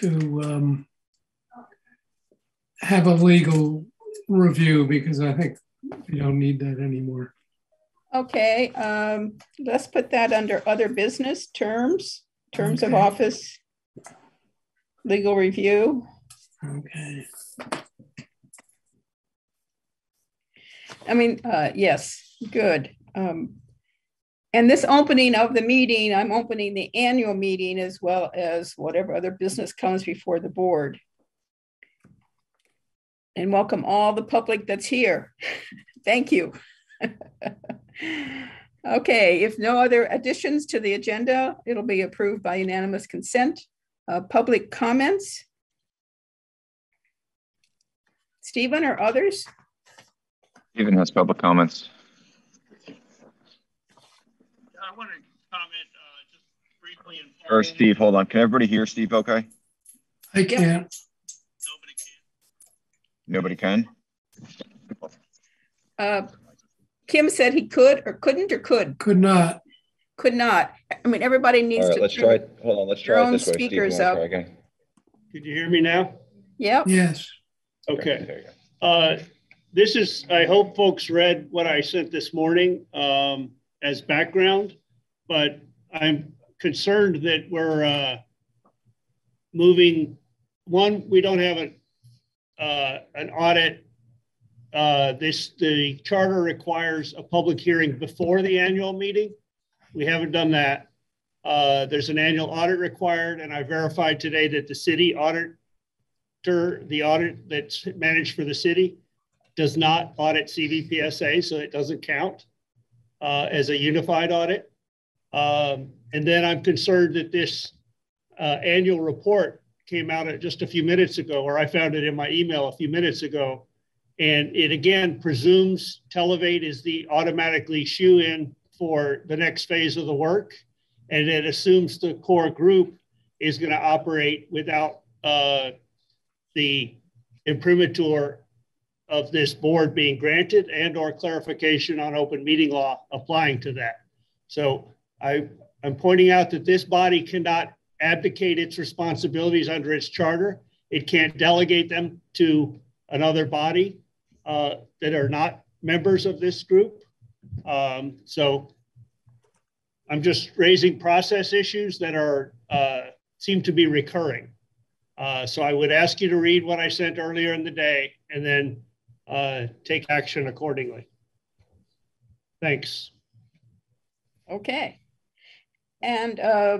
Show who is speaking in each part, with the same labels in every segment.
Speaker 1: to um, have a legal review because I think we don't need that anymore.
Speaker 2: Okay, um, let's put that under other business terms, terms of office, legal review.
Speaker 1: Okay.
Speaker 2: I mean, uh, yes, good. Um, and this opening of the meeting, I'm opening the annual meeting as well as whatever other business comes before the board. And welcome all the public that's here. Thank you. Okay, if no other additions to the agenda, it'll be approved by unanimous consent. Uh, public comments? Stephen or others?
Speaker 3: Stephen has public comments.
Speaker 4: I want to comment uh, just briefly. in
Speaker 3: Or Steve, hold on. Can everybody hear Steve okay?
Speaker 1: I can't.
Speaker 4: Nobody can.
Speaker 3: Nobody can?
Speaker 2: Uh, Kim said he could or couldn't or could,
Speaker 1: Could not.
Speaker 2: could not. I mean, everybody needs
Speaker 3: All right,
Speaker 2: to.
Speaker 3: let's try it. Hold on, let's try it this way. Steve, you
Speaker 2: speakers
Speaker 3: wanna
Speaker 2: up.
Speaker 3: try again?
Speaker 4: Could you hear me now?
Speaker 2: Yep,
Speaker 1: Yes.
Speaker 4: Okay.
Speaker 3: There you go.
Speaker 4: Uh, This is, I hope folks read what I sent this morning um, as background, but I'm concerned that we're uh, moving, one, we don't have a, uh, an audit. Uh, This, the charter requires a public hearing before the annual meeting. We haven't done that. Uh, There's an annual audit required, and I verified today that the city auditor, the audit that's managed for the city, does not audit CVPSA, so it doesn't count uh, as a unified audit. Um, and then I'm concerned that this uh, annual report came out just a few minutes ago, or I found it in my email a few minutes ago. And it again presumes Televate is the automatically shoe in for the next phase of the work. And it assumes the core group is going to operate without uh, the imprimatur of this board being granted and or clarification on open meeting law applying to that. So I, I'm pointing out that this body cannot abdicate its responsibilities under its charter. It can't delegate them to another body uh, that are not members of this group. Um, so I'm just raising process issues that are uh, seem to be recurring. Uh, so I would ask you to read what I sent earlier in the day and then uh, take action accordingly. Thanks.
Speaker 2: okay. And uh,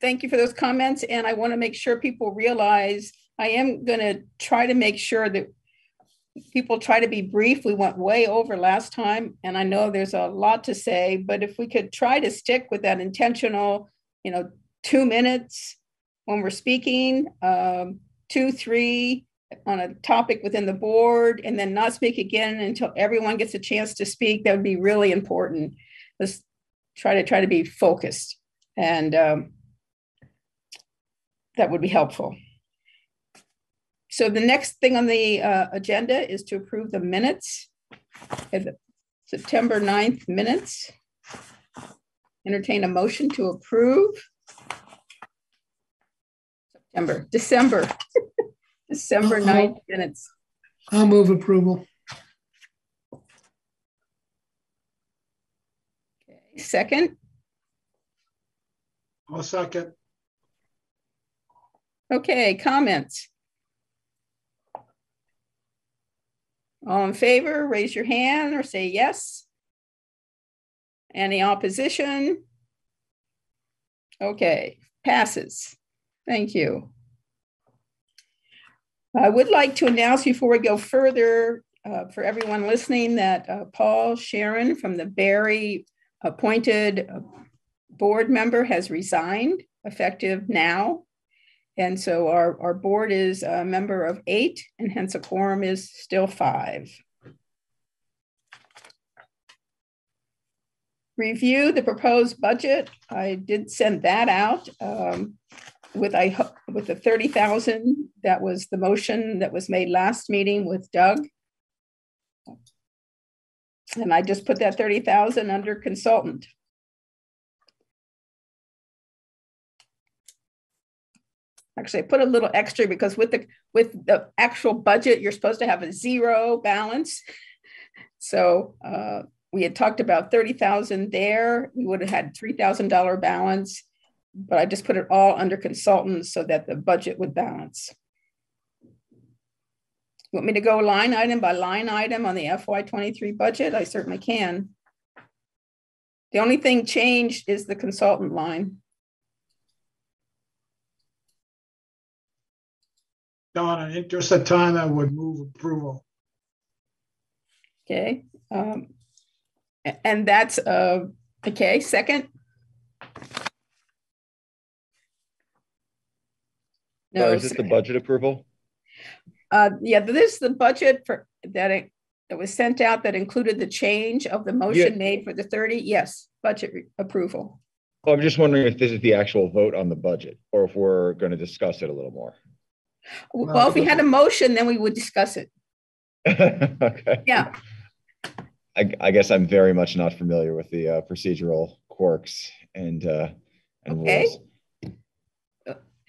Speaker 2: thank you for those comments. And I want to make sure people realize I am going to try to make sure that people try to be brief. We went way over last time, and I know there's a lot to say, but if we could try to stick with that intentional, you know, two minutes when we're speaking, um, two, three on a topic within the board, and then not speak again until everyone gets a chance to speak, that would be really important. Let's try to try to be focused, and um, that would be helpful. So the next thing on the uh, agenda is to approve the minutes the September 9th minutes. Entertain a motion to approve. September, December, December 9th minutes.
Speaker 1: I'll move approval.
Speaker 2: Second,
Speaker 5: I'll second.
Speaker 2: okay, comments. All in favor, raise your hand or say yes. Any opposition? Okay, passes. Thank you. I would like to announce before we go further, uh, for everyone listening, that uh, Paul Sharon from the Barre appointed board member has resigned effective now. And so our, our board is a member of eight and hence a quorum is still five. Review the proposed budget. I did send that out um, with I with the 30,000. That was the motion that was made last meeting with Doug. And I just put that 30,000 under consultant. Actually, I put a little extra because with the with the actual budget, you're supposed to have a zero balance. So uh, we had talked about 30,000 there. We would have had $3,000 balance, but I just put it all under consultants so that the budget would balance. Want me to go line item by line item on the FY23 budget? I certainly can. The only thing changed is the consultant line.
Speaker 5: Don, in interest of time, I would move approval.
Speaker 2: Okay. Um, and that's, uh, okay, second?
Speaker 3: No, is this the budget approval?
Speaker 2: Uh, yeah, this is the budget for that it, that was sent out that included the change of the motion
Speaker 3: Yeah.
Speaker 2: made for the 30. Yes, budget re- approval.
Speaker 3: Well, I'm just wondering if this is the actual vote on the budget or if we're going to discuss it a little more.
Speaker 2: Well, if we had a motion, then we would discuss it.
Speaker 3: Okay.
Speaker 2: Yeah.
Speaker 3: I, I guess I'm very much not familiar with the uh, procedural quirks and, uh, and
Speaker 2: Okay.
Speaker 3: rules.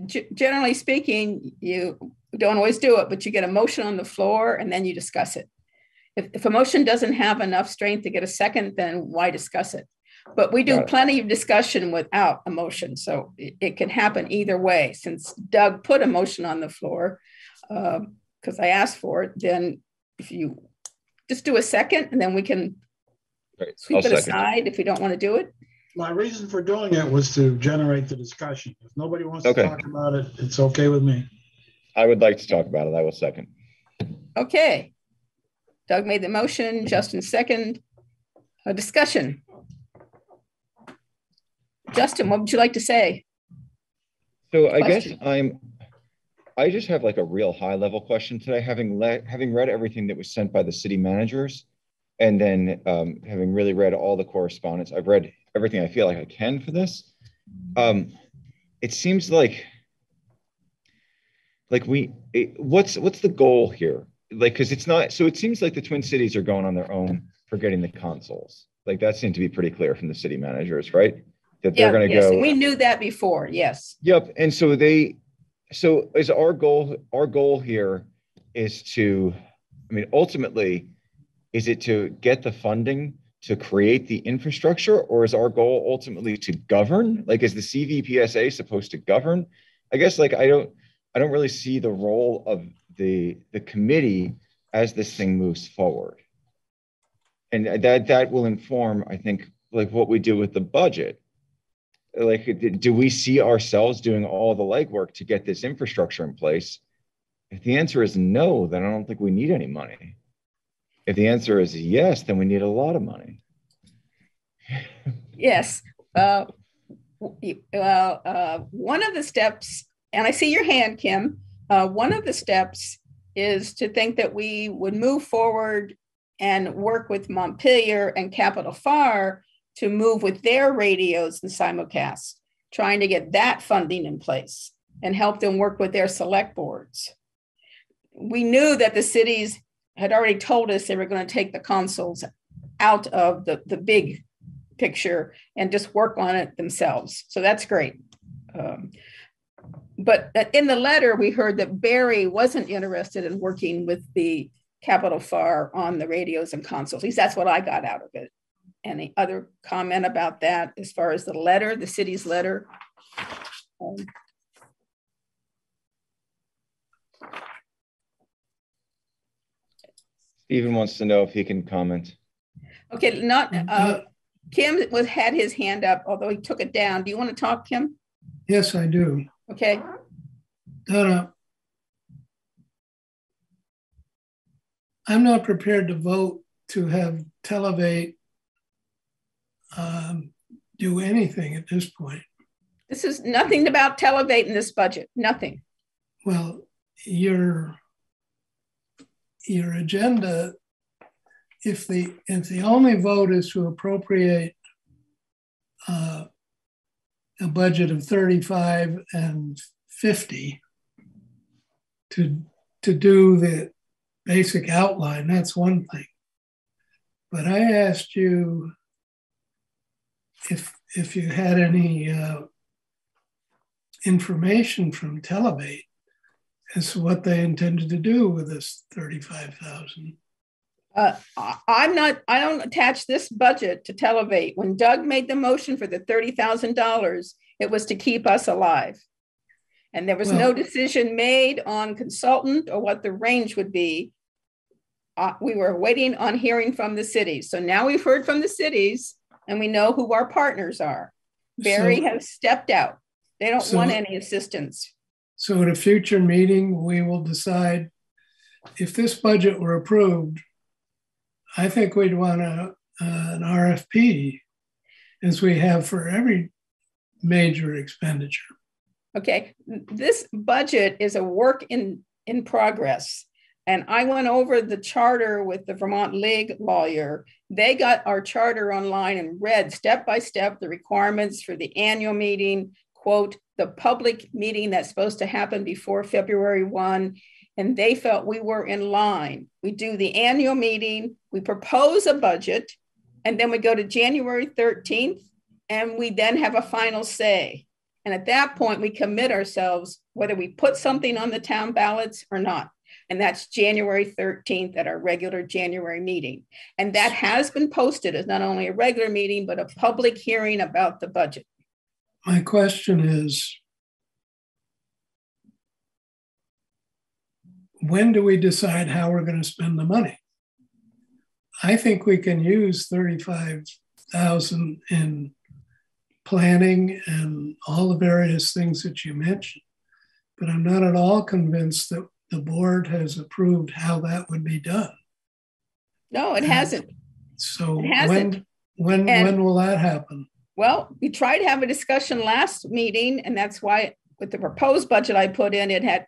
Speaker 2: G- generally speaking, you don't always do it, but you get a motion on the floor and then you discuss it. If, if a motion doesn't have enough strength to get a second, then why discuss it? But we do plenty of discussion without a motion, so it, it can happen either way. Since Doug put a motion on the floor, um, because I asked for it, then if you just do a second and then we can
Speaker 3: Great. I'll
Speaker 2: sweep it
Speaker 3: second.
Speaker 2: aside if we don't want to do it.
Speaker 5: My reason for doing it was to generate the discussion. If nobody wants to talk about it, it's okay with me.
Speaker 3: I would like to talk about it. I will second.
Speaker 2: Okay. Doug made the motion, Justin second. A discussion. Justin, what would you like to say?
Speaker 3: So I guess I'm, I just have like a real high level question today, having let, having read everything that was sent by the city managers. And then um, having really read all the correspondence, I've read everything I feel like I can for this. Um, it seems like, like we, it, what's, what's the goal here? Like, cause it's not, so it seems like the Twin Cities are going on their own for getting the consoles. Like that seemed to be pretty clear from the city managers, right? That they're
Speaker 2: Yeah,
Speaker 3: gonna
Speaker 2: yes,
Speaker 3: go.
Speaker 2: We knew that before, yes.
Speaker 3: Yep. And so they, so is our goal, our goal here is to, I mean, ultimately, is it to get the funding to create the infrastructure or is our goal ultimately to govern? Like, is the CVPSA supposed to govern? I guess like, I don't, I don't really see the role of the, the committee as this thing moves forward. And that, that will inform, I think, like what we do with the budget like do we see ourselves doing all the legwork to get this infrastructure in place if the answer is no then i don't think we need any money if the answer is yes then we need a lot of money
Speaker 2: Yes. Uh, well, uh, one of the steps, and I see your hand, Kim. Uh, one of the steps is to think that we would move forward and work with Montpelier and Capital Fire to move with their radios and simulcasts, trying to get that funding in place and help them work with their select boards. We knew that the cities had already told us they were going to take the consoles out of the, the big picture and just work on it themselves. So that's great. Um, but in the letter, we heard that Barre wasn't interested in working with the Capital Fire on the radios and consoles. At least that's what I got out of it. Any other comment about that as far as the letter, the city's letter? Um,
Speaker 3: Stephen wants to know if he can comment.
Speaker 2: okay, not uh, Kim was had his hand up, although he took it down. Do you want to talk, Kim?
Speaker 1: Yes, I do.
Speaker 2: Okay.
Speaker 1: Donna, I'm not prepared to vote to have Televate um, do anything at this point.
Speaker 2: This is nothing about Televate in this budget. Nothing.
Speaker 1: Well, your your agenda, if the if the only vote is to appropriate uh, a budget of 35 and 50 to to do the basic outline, that's one thing. But I asked you if if you had any uh, information from Televate as to what they intended to do with this 35,000.
Speaker 2: Uh, I- I'm not, I don't attach this budget to Televate. When Doug made the motion for the thirty thousand dollars, it was to keep us alive. And there was no decision made on consultant or what the range would be. Uh, we were waiting on hearing from the cities. So now we've heard from the cities and we know who our partners are. Barre
Speaker 1: So-
Speaker 2: has stepped out. They don't
Speaker 1: So-
Speaker 2: want any assistance.
Speaker 1: So at a future meeting, we will decide if this budget were approved, I think we'd want a, an RFP as we have for every major expenditure.
Speaker 2: Okay, this budget is a work in, in progress. And I went over the charter with the Vermont League lawyer. They got our charter online and read step by step the requirements for the annual meeting, quote, the public meeting that's supposed to happen before February 1. And they felt we were in line. We do the annual meeting, we propose a budget, and then we go to January 13th, and we then have a final say. And at that point, we commit ourselves whether we put something on the town ballots or not. And that's January 13th at our regular January meeting. And that has been posted as not only a regular meeting, but a public hearing about the budget.
Speaker 1: My question is when do we decide how we're going to spend the money? I think we can use 35,000 in planning and all the various things that you mentioned. But I'm not at all convinced that the board has approved how that would be done.
Speaker 2: No, it
Speaker 1: And
Speaker 2: hasn't.
Speaker 1: So
Speaker 2: It hasn't.
Speaker 1: when when
Speaker 2: And-
Speaker 1: when will that happen?
Speaker 2: Well, we tried to have a discussion last meeting, and that's why with the proposed budget I put in, it had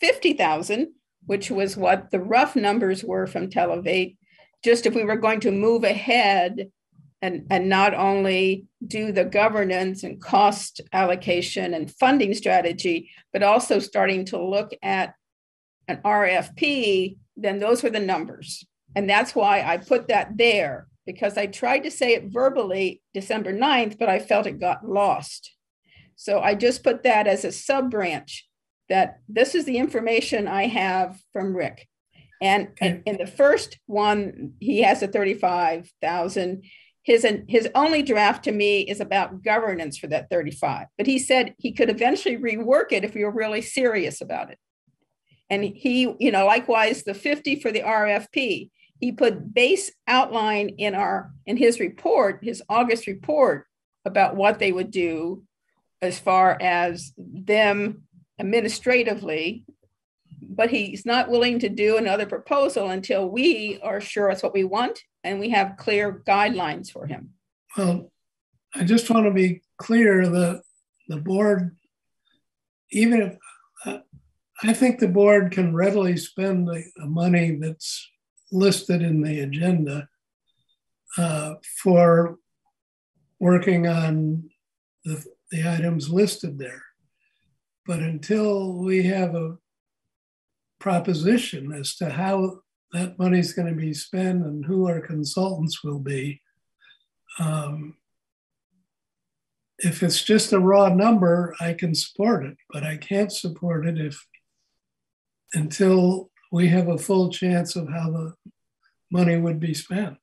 Speaker 2: 50,000, which was what the rough numbers were from Televate. Just if we were going to move ahead and, and not only do the governance and cost allocation and funding strategy, but also starting to look at an RFP, then those were the numbers. And that's why I put that there because I tried to say it verbally December 9th, but I felt it got lost. So I just put that as a sub branch that this is the information I have from Rick. And and in the first one, he has a 35,000. His, and his only draft to me is about governance for that 35, but he said he could eventually rework it if we were really serious about it. And he, you know, likewise, the 50 for the RFP, he put base outline in our in his report his august report about what they would do as far as them administratively but he's not willing to do another proposal until we are sure it's what we want and we have clear guidelines for him
Speaker 1: Well, I just want to be clear that the board, even if uh, I think the board can readily spend the, the money that's listed in the agenda uh, for working on the, the items listed there. But until we have a proposition as to how that money is going to be spent and who our consultants will be, um, if it's just a raw number, I can support it, but I can't support it if until we have a full chance of how the money would be spent.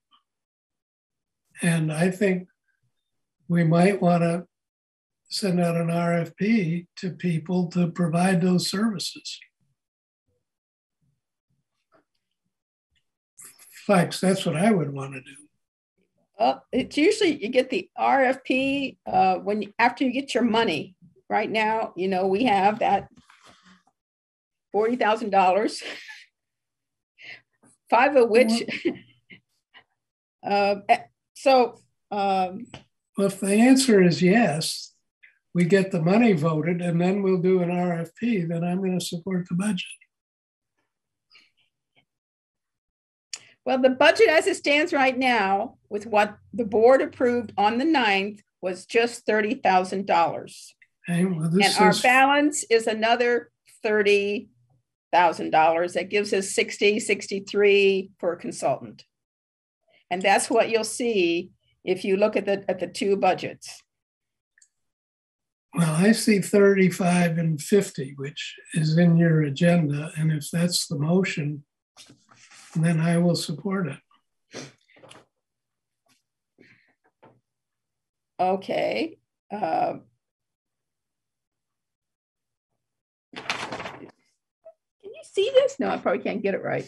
Speaker 1: And I think we might want to send out an RFP to people to provide those services. Fact, that's what I would want to do.
Speaker 2: Uh, it's usually you get the RFP uh, when after you get your money. Right now, you know we have that forty thousand dollars, five of which. uh, so um,
Speaker 1: Well, if the answer is yes, we get the money voted and then we'll do an RFP, then I'm going to support the budget.
Speaker 2: Well, the budget as it stands right now, with what the board approved on the 9th, was just $30,000.
Speaker 1: Okay, well,
Speaker 2: And our
Speaker 1: is,
Speaker 2: balance is another $30,000. That gives us 60, 63 for a consultant. And that's what you'll see if you look at the, at the two budgets.
Speaker 1: Well, I see 35 and 50, which is in your agenda. And if that's the motion, then I will support it.
Speaker 2: Okay. Uh, Can you see this? No, I probably can't get it right.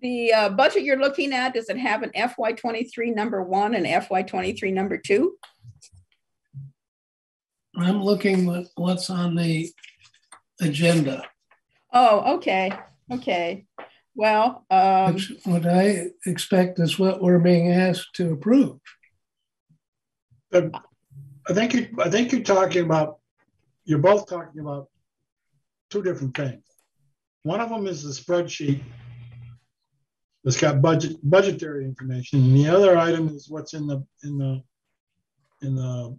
Speaker 2: The uh, budget you're looking at, does it have an FY23 number one and FY23 number two?
Speaker 1: I'm looking what, what's on the agenda,
Speaker 2: Oh, okay, okay. Well, um,
Speaker 1: which what I expect is what we're being asked to approve.
Speaker 5: I think you, I think you're talking about, you're both talking about two different things. One of them is the spreadsheet that's got budget, budgetary information, and the other item is what's in the, in the, in the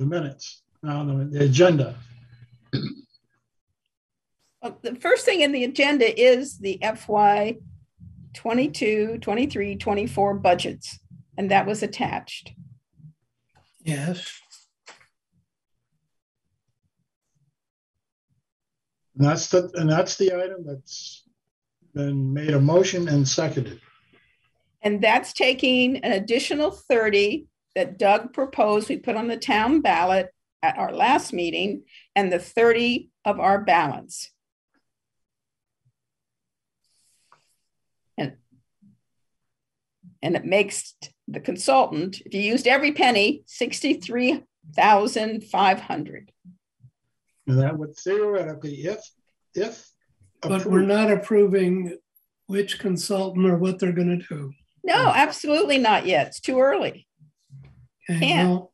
Speaker 5: the minutes, uh, no, no, the agenda.
Speaker 2: well, the first thing in the agenda is the FY 22, 23, 24 budgets, and that was attached.
Speaker 1: Yes.
Speaker 5: And that's the, and that's the item that's been made a motion and seconded.
Speaker 2: And that's taking an additional 30 that Doug proposed we put on the town ballot at our last meeting and the 30 of our balance. And, and it makes the consultant, if you used every penny, 63,500.
Speaker 5: And that would theoretically, if, if.
Speaker 1: But we're not approving which consultant or what they're going to do.
Speaker 2: No, absolutely not yet. It's too early.
Speaker 1: Okay,
Speaker 2: Can't.
Speaker 1: well,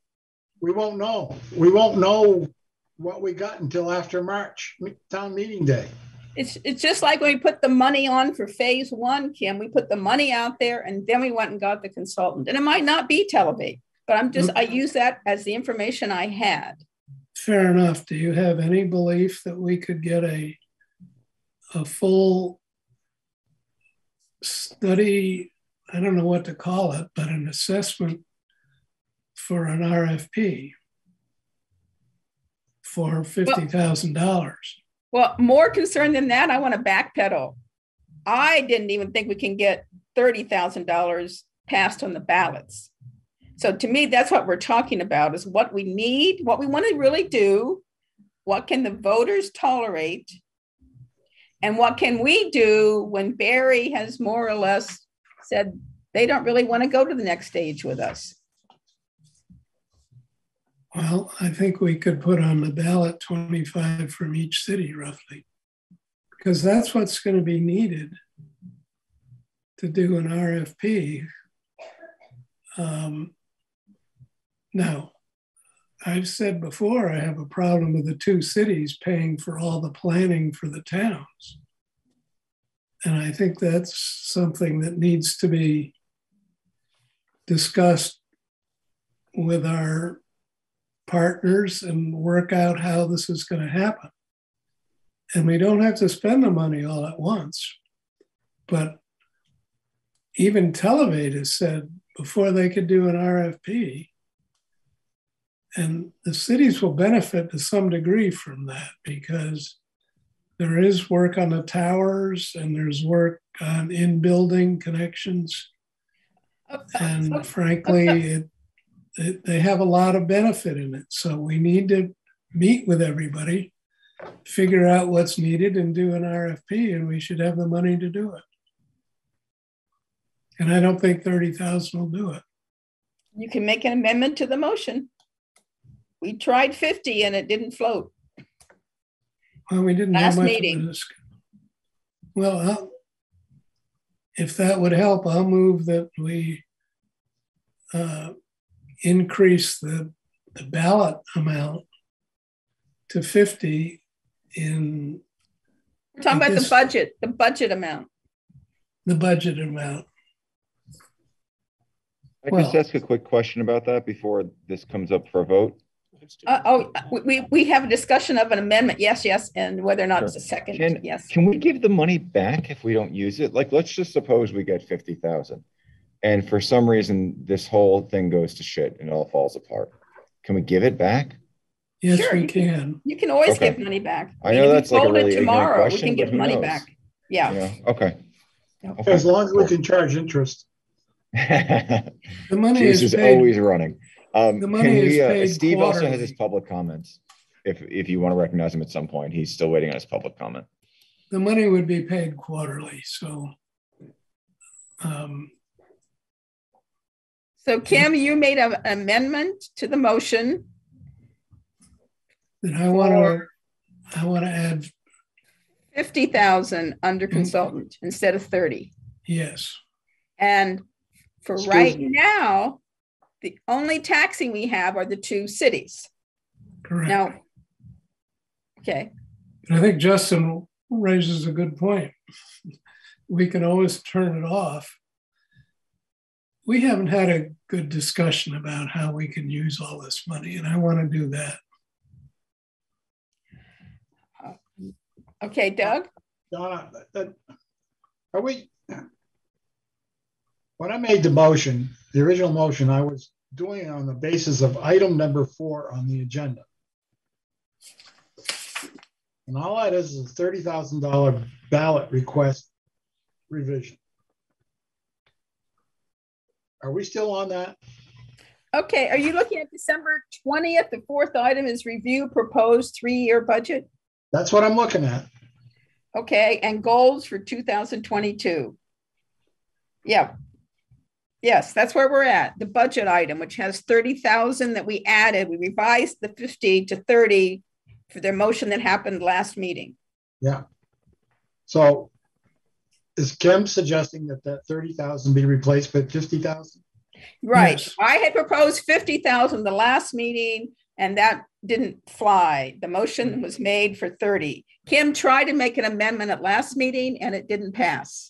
Speaker 5: We won't know. We won't know what we got until after March, town meeting day.
Speaker 2: It's, it's just like when we put the money on for phase one, Kim, we put the money out there and then we went and got the consultant. And it might not be Televate, but I'm just, I mm-hmm. use that as the information I had.
Speaker 1: Fair enough. Do you have any belief that we could get a, a full study? I don't know what to call it, but an assessment for an RFP for $50,000.
Speaker 2: Well, more concerned than that, I want to backpedal. I didn't even think we can get $30,000 passed on the ballots. So to me, that's what we're talking about is what we need, what we want to really do, what can the voters tolerate, and what can we do when Barre has more or less said they don't really want to go to the next stage with us.
Speaker 1: Well, I think we could put on the ballot 25 from each city roughly, because that's what's going to be needed to do an RFP. Um, now, I've said before, I have a problem with the two cities paying for all the planning for the towns. And I think that's something that needs to be discussed with our partners and work out how this is going to happen. And we don't have to spend the money all at once. But even Televate has said before they could do an RFP, and the cities will benefit to some degree from that because there is work on the towers and there's work on in building connections. And frankly, it, it, they have a lot of benefit in it. So we need to meet with everybody, figure out what's needed, and do an RFP, and we should have the money to do it. And I don't think 30,000 will do it.
Speaker 2: You can make an amendment to the motion. We tried 50 and it didn't float.
Speaker 1: Well, we didn't
Speaker 2: Last
Speaker 1: have much
Speaker 2: meeting.
Speaker 1: Well, I'll- if that would help, I'll move that we uh, increase the, the ballot amount to 50 in
Speaker 2: We're talking about the budget, the budget amount.
Speaker 1: the budget amount.
Speaker 3: I
Speaker 1: Well-
Speaker 3: just ask a quick question about that before this comes up for a vote.
Speaker 2: Uh, oh, we- we, we have a discussion of an amendment. Yes, yes. And whether or not it's a second.
Speaker 3: Can-
Speaker 2: Yes.
Speaker 3: Can we give the money back if we don't use it? Like, let's just suppose we get fifty thousand and for some reason this whole thing goes to shit and it all falls apart. Can we give it back?
Speaker 1: Yes,
Speaker 2: Sure,
Speaker 1: we
Speaker 2: you can-
Speaker 1: can.
Speaker 2: You can always
Speaker 3: Okay.
Speaker 2: give money back.
Speaker 3: I
Speaker 2: mean,
Speaker 3: know that's like a really ignorant
Speaker 2: tomorrow, we can
Speaker 3: but
Speaker 2: give money
Speaker 3: knows?
Speaker 2: back. Yeah.
Speaker 3: Yeah. Okay. Okay.
Speaker 5: As long as we can charge interest.
Speaker 1: The money
Speaker 3: Juice
Speaker 1: is
Speaker 3: is
Speaker 1: paid.
Speaker 3: always running. Um,
Speaker 1: The
Speaker 3: can
Speaker 1: money is
Speaker 3: we, uh,
Speaker 1: paid
Speaker 3: Steve also has his public comments. If if you want to recognize him at some point, he's still waiting on his public comment.
Speaker 1: The money would be paid quarterly, so. um,
Speaker 2: So Kim, you made an amendment to the motion.
Speaker 1: Then I want to, I want to add,
Speaker 2: fifty thousand under consultant instead of thirty.
Speaker 1: yes,
Speaker 2: And for
Speaker 5: Excuse
Speaker 2: right
Speaker 5: me.
Speaker 2: now, the only taxing we have are the two cities.
Speaker 1: correct.
Speaker 2: Now, okay,
Speaker 1: And I think Justin raises a good point. We can always turn it off. We haven't had a good discussion about how we can use all this money, and I want to do that.
Speaker 2: okay, Doug.
Speaker 5: Donna, that- that- are we? When I made the motion, the original motion, I was doing it on the basis of item number four on the agenda. And all that is is a thirty thousand dollar ballot request revision. Are we still on that?
Speaker 2: Okay, are you looking at December twentieth? The fourth item is review proposed three-year budget.
Speaker 5: That's what I'm looking at.
Speaker 2: Okay, and goals for two thousand twenty-two. Yeah. Yes, that's where we're at. The budget item, which has thirty thousand that we added, we revised the fifty to thirty for their motion that happened last meeting.
Speaker 5: Yeah. So is Kim suggesting that that thirty thousand be replaced with fifty thousand?
Speaker 2: Right.
Speaker 1: Yes.
Speaker 2: I had proposed fifty thousand the last meeting and that didn't fly. The motion was made for thirty. Kim tried to make an amendment at last meeting and it didn't pass.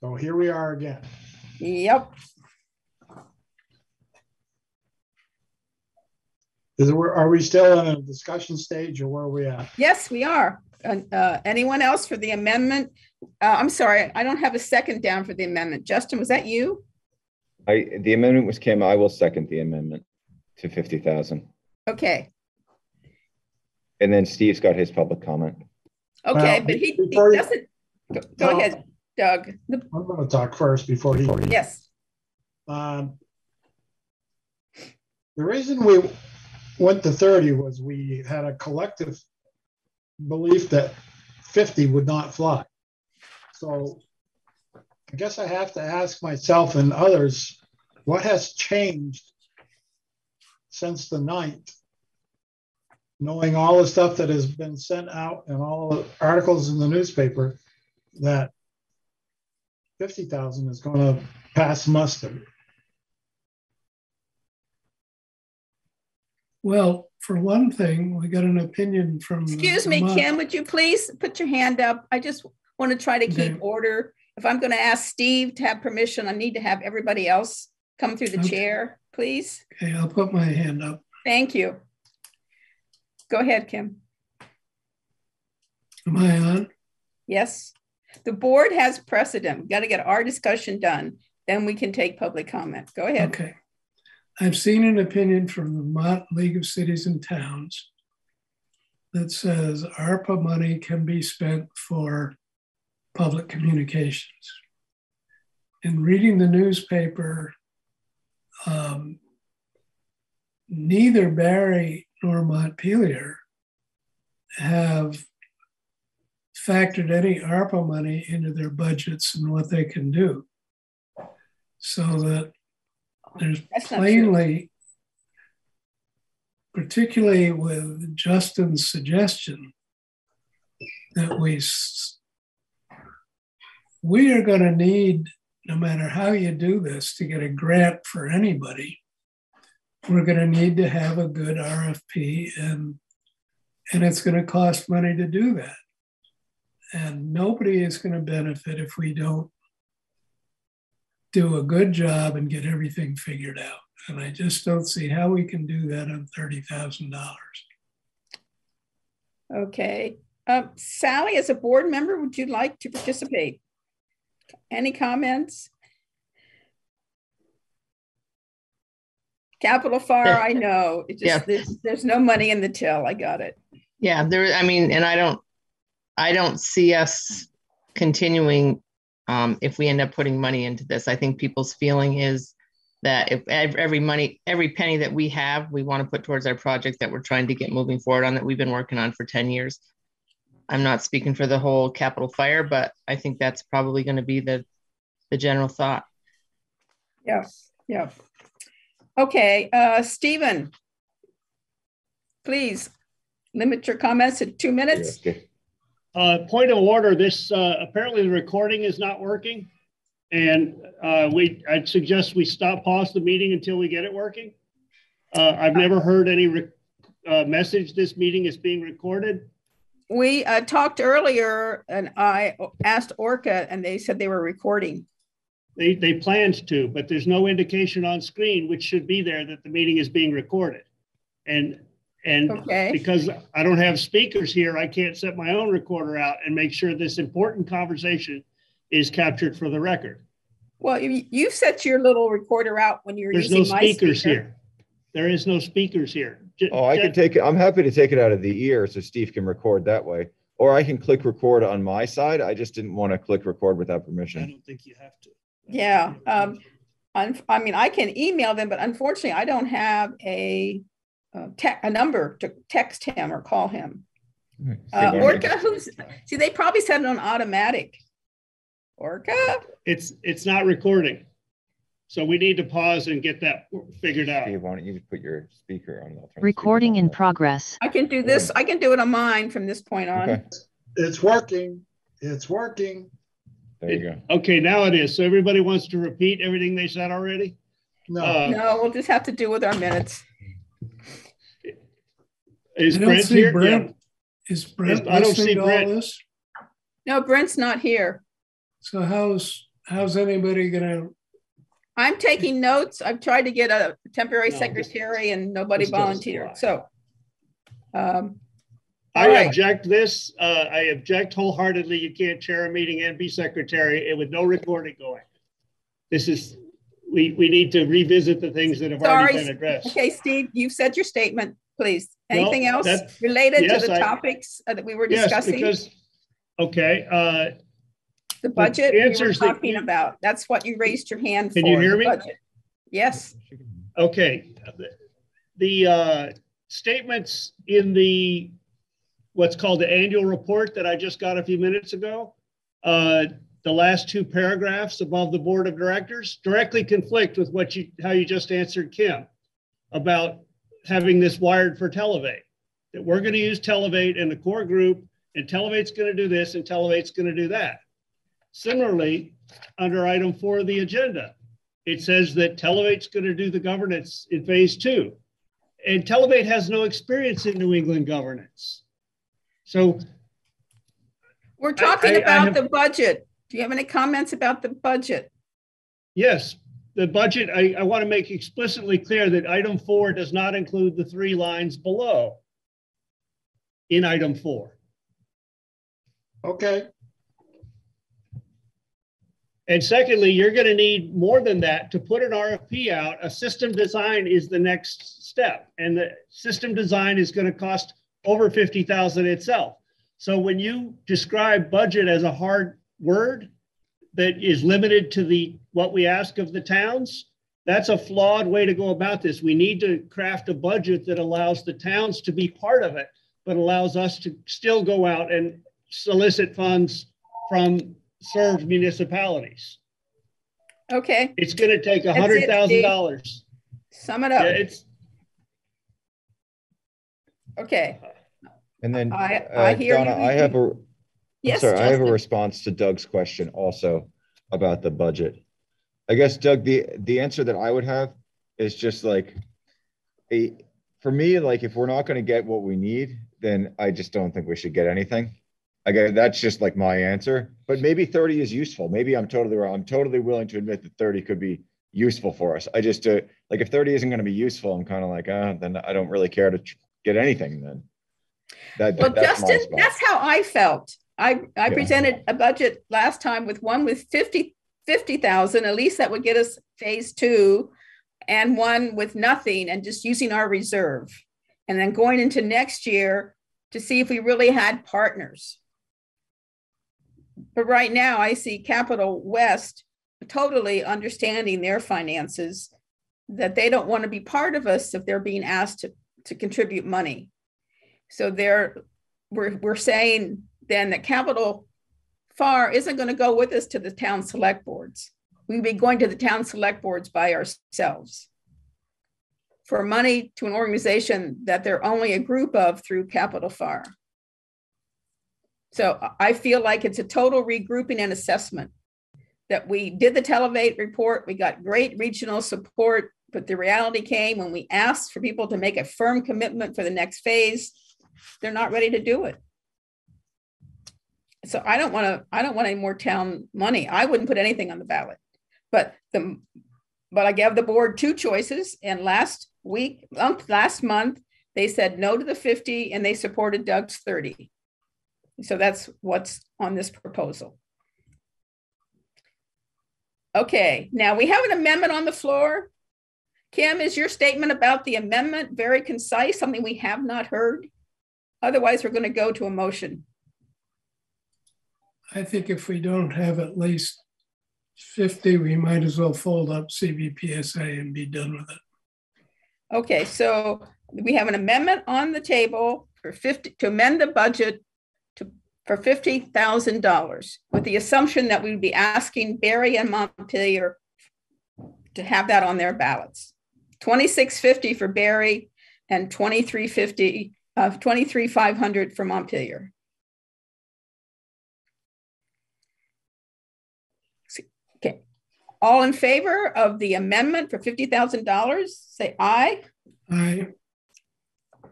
Speaker 5: So here we are again.
Speaker 2: Yep.
Speaker 5: Is it, are we still in a discussion stage or where are we at?
Speaker 2: Yes, we are. And, uh, anyone else for the amendment? Uh, I'm sorry, I don't have a second down for the amendment. Justin, was that you?
Speaker 3: I the amendment was Kim. I will second the amendment to fifty thousand.
Speaker 2: Okay,
Speaker 3: And then Steve's got his public comment.
Speaker 2: okay,
Speaker 5: Well,
Speaker 2: but he, he doesn't, go- go
Speaker 5: No.
Speaker 2: ahead, Doug. The-
Speaker 5: I'm going to talk first before he.
Speaker 2: Yes,
Speaker 5: Um, The reason we went to 30 was we had a collective belief that 50 would not fly. So I guess I have to ask myself and others, what has changed since the 9th? Knowing all the stuff that has been sent out and all the articles in the newspaper that 50,000 is going to pass muster.
Speaker 1: Well, for one thing, we got an opinion from. Uh,
Speaker 2: excuse me,
Speaker 1: Vermont-
Speaker 2: Kim, would you please put your hand up? I just want to try to keep
Speaker 1: Okay.
Speaker 2: order. If I'm going to ask Steve to have permission, I need to have everybody else come through the
Speaker 1: Okay.
Speaker 2: chair, please.
Speaker 1: Okay, I'll put my hand up.
Speaker 2: Thank you. Go ahead, Kim.
Speaker 1: Am I on?
Speaker 2: Yes. The board has precedent. We've got to get our discussion done. Then we can take public comment. Go ahead.
Speaker 1: Okay. I've seen an opinion from the Vermont League of Cities and Towns that says ARPA money can be spent for public communications. In reading the newspaper, um, neither Barre nor Montpelier have factored any ARPA money into their budgets and what they can do. So that there's
Speaker 2: That's
Speaker 1: plainly, particularly with Justin's suggestion that we we are going to need, no matter how you do this, to get a grant for anybody. We're going to need to have a good RFP, and and it's going to cost money to do that. And nobody is going to benefit if we don't do a good job and get everything figured out. And I just don't see how we can do that on $30,000.
Speaker 2: Okay. Um, Sally, as a board member, would you like to participate? Any comments? Capital Fire, I know. It
Speaker 6: Yeah.
Speaker 2: just, there's, there's no money in the till. I got it.
Speaker 6: Yeah, there, I mean, and I don't, I don't see us continuing um, if we end up putting money into this. I think people's feeling is that if every money, every penny that we have, we want to put towards our project that we're trying to get moving forward on that we've been working on for 10 years. I'm not speaking for the whole capital fire, but I think that's probably going to be the, the general thought.
Speaker 2: Yeah, yeah. Okay, uh, Stephen. Please limit your comments to two minutes.
Speaker 3: Okay.
Speaker 4: Uh, point of order, this, uh, apparently the recording is not working. And, uh, we, I'd suggest we stop, pause the meeting until we get it working. Uh, I've never heard any, uh, message this meeting is being recorded.
Speaker 2: We uh, talked earlier and I asked Orca and they said they were recording.
Speaker 4: They, they planned to, but there's no indication on screen, which should be there that the meeting is being recorded. And, and
Speaker 2: Okay,
Speaker 4: because I don't have speakers here, I can't set my own recorder out and make sure this important conversation is captured for the record.
Speaker 2: well, you, you set your little recorder out when you're
Speaker 4: There's no
Speaker 2: using my
Speaker 4: speakers
Speaker 2: speaker.
Speaker 4: here. There is no speakers here. J-
Speaker 3: Oh, I
Speaker 4: J-
Speaker 3: can take it. I'm happy to take it out of the ear so Steve can record that way. Or I can click record on my side. I just didn't want to click record without permission.
Speaker 4: I don't think you have to.
Speaker 2: Yeah, um, I mean, I can email them, but unfortunately, I don't have a uh, te- a number to text him or call him. Uh, Orca, who's, see, they probably set it on automatic. Orca?
Speaker 4: It's, it's not recording. So we need to pause and get that figured out.
Speaker 3: Steve, why don't you put your speaker on? The
Speaker 7: Recording in progress.
Speaker 2: I can do this, I can do it on mine from this point on.
Speaker 3: Okay,
Speaker 5: It's working. It's working.
Speaker 3: there you go.
Speaker 4: Okay, now it is. So everybody wants to repeat everything they said already?
Speaker 5: No,
Speaker 4: Uh,
Speaker 2: No, we'll just have to do with our minutes.
Speaker 4: Is
Speaker 1: I don't
Speaker 4: Brent
Speaker 1: see
Speaker 4: here?
Speaker 1: Brent.
Speaker 4: Yeah.
Speaker 1: Is Brent
Speaker 4: I don't see
Speaker 1: listening all
Speaker 4: Brent.
Speaker 1: this?
Speaker 2: No, Brent's not here.
Speaker 1: So how's, how's anybody gonna,
Speaker 2: I'm taking notes. I've tried to get a temporary
Speaker 4: No, this-
Speaker 2: secretary and nobody volunteered, so. um,
Speaker 4: I
Speaker 2: All right.
Speaker 4: object this, uh, I object wholeheartedly. You can't chair a meeting and be secretary and with no recording going. This is, we, we need to revisit the things that have already been addressed.
Speaker 2: Okay, Steve, you've said your statement, please.
Speaker 4: Well,
Speaker 2: Anything else
Speaker 4: that-
Speaker 2: related to the
Speaker 4: I-
Speaker 2: topics uh, that we were
Speaker 4: Yes,
Speaker 2: discussing?
Speaker 4: because, okay, uh,
Speaker 2: The budget we were
Speaker 4: answers that
Speaker 2: talking about. That's what you raised your hand for.
Speaker 4: Can you hear me?
Speaker 2: budget. Yes,
Speaker 4: okay. The, uh, statements in the, what's called the annual report that I just got a few minutes ago, uh, the last two paragraphs above the board of directors directly conflict with what you, how you just answered Kim about having this wired for Televate. That we're going to use Televate in the core group and Televate's going to do this and Televate's going to do that. Similarly, under item four of the agenda, it says that Televate's going to do the governance in phase two. And Televate has no experience in New England governance. So
Speaker 2: we're talking
Speaker 4: I- I
Speaker 2: about
Speaker 4: have-
Speaker 2: the budget. Do you have any comments about the budget?
Speaker 4: Yes, the budget, I, I want to make explicitly clear that item four does not include the three lines below in item four.
Speaker 5: okay.
Speaker 4: And secondly, you're going to need more than that to put an RFP out. A system design is the next step. And the system design is going to cost over 50,000 itself. So when you describe budget as a hard word that is limited to the what we ask of the towns, that's a flawed way to go about this. We need to craft a budget that allows the towns to be part of it, but allows us to still go out and solicit funds from served municipalities.
Speaker 2: Okay,
Speaker 4: It's going to take a hundred thousand dollars
Speaker 2: sum it
Speaker 4: Yeah,
Speaker 2: up.
Speaker 4: it's,
Speaker 2: Okay,
Speaker 3: And then,
Speaker 2: I- I
Speaker 3: uh,
Speaker 2: hear you.
Speaker 3: Donna, I have a, I'm
Speaker 2: yes,
Speaker 3: sorry, I have a response to Doug's question also about the budget. I guess Doug, the, the answer that I would have is just like, a, for me, like, if we're not gonna get what we need, then I just don't think we should get anything. Again, that's just like my answer, but maybe thirty is useful. Maybe I'm totally wrong. I'm totally willing to admit that thirty could be useful for us. I just, uh, like, if thirty isn't gonna be useful, I'm kind of like, ah, then I don't really care to get anything then. That,
Speaker 2: Well,
Speaker 3: that- that's
Speaker 2: Justin, that's how I felt. I, I
Speaker 3: Yeah.
Speaker 2: presented a budget last time with one with 50, 50,000, at least that would get us phase two, and one with nothing and just using our reserve. And then going into next year to see if we really had partners. But right now, I see Capital West totally understanding their finances, that they don't want to be part of us if they're being asked to, to contribute money. So they're we're we're saying then that Capital Fire isn't going to go with us to the town select boards. We'd be going to the town select boards by ourselves for money to an organization that they're only a group of through Capital Fire. So I feel like it's a total regrouping and assessment that we did the Televate report. We got great regional support, but the reality came when we asked for people to make a firm commitment for the next phase, they're not ready to do it. So I don't want to, I don't want any more town money. I wouldn't put anything on the ballot. But the, but I gave the board two choices and last week, last month, they said no to the 50 and they supported Doug's 30. So that's what's on this proposal. Okay, now we have an amendment on the floor. Kim, is your statement about the amendment very concise, something we have not heard? Otherwise, we're going to go to a motion.
Speaker 1: I think if we don't have at least 50, we might as well fold up CVPSA and be done with it.
Speaker 2: Okay, so we have an amendment on the table for 50 to amend the budget to for $50,000 with the assumption that we would be asking Barre and Montpelier to have that on their ballots. 2650 for Barre and 2350 uh, 23,500 for Montpelier. Okay, all in favor of the amendment for $50,000, say aye.
Speaker 1: Aye.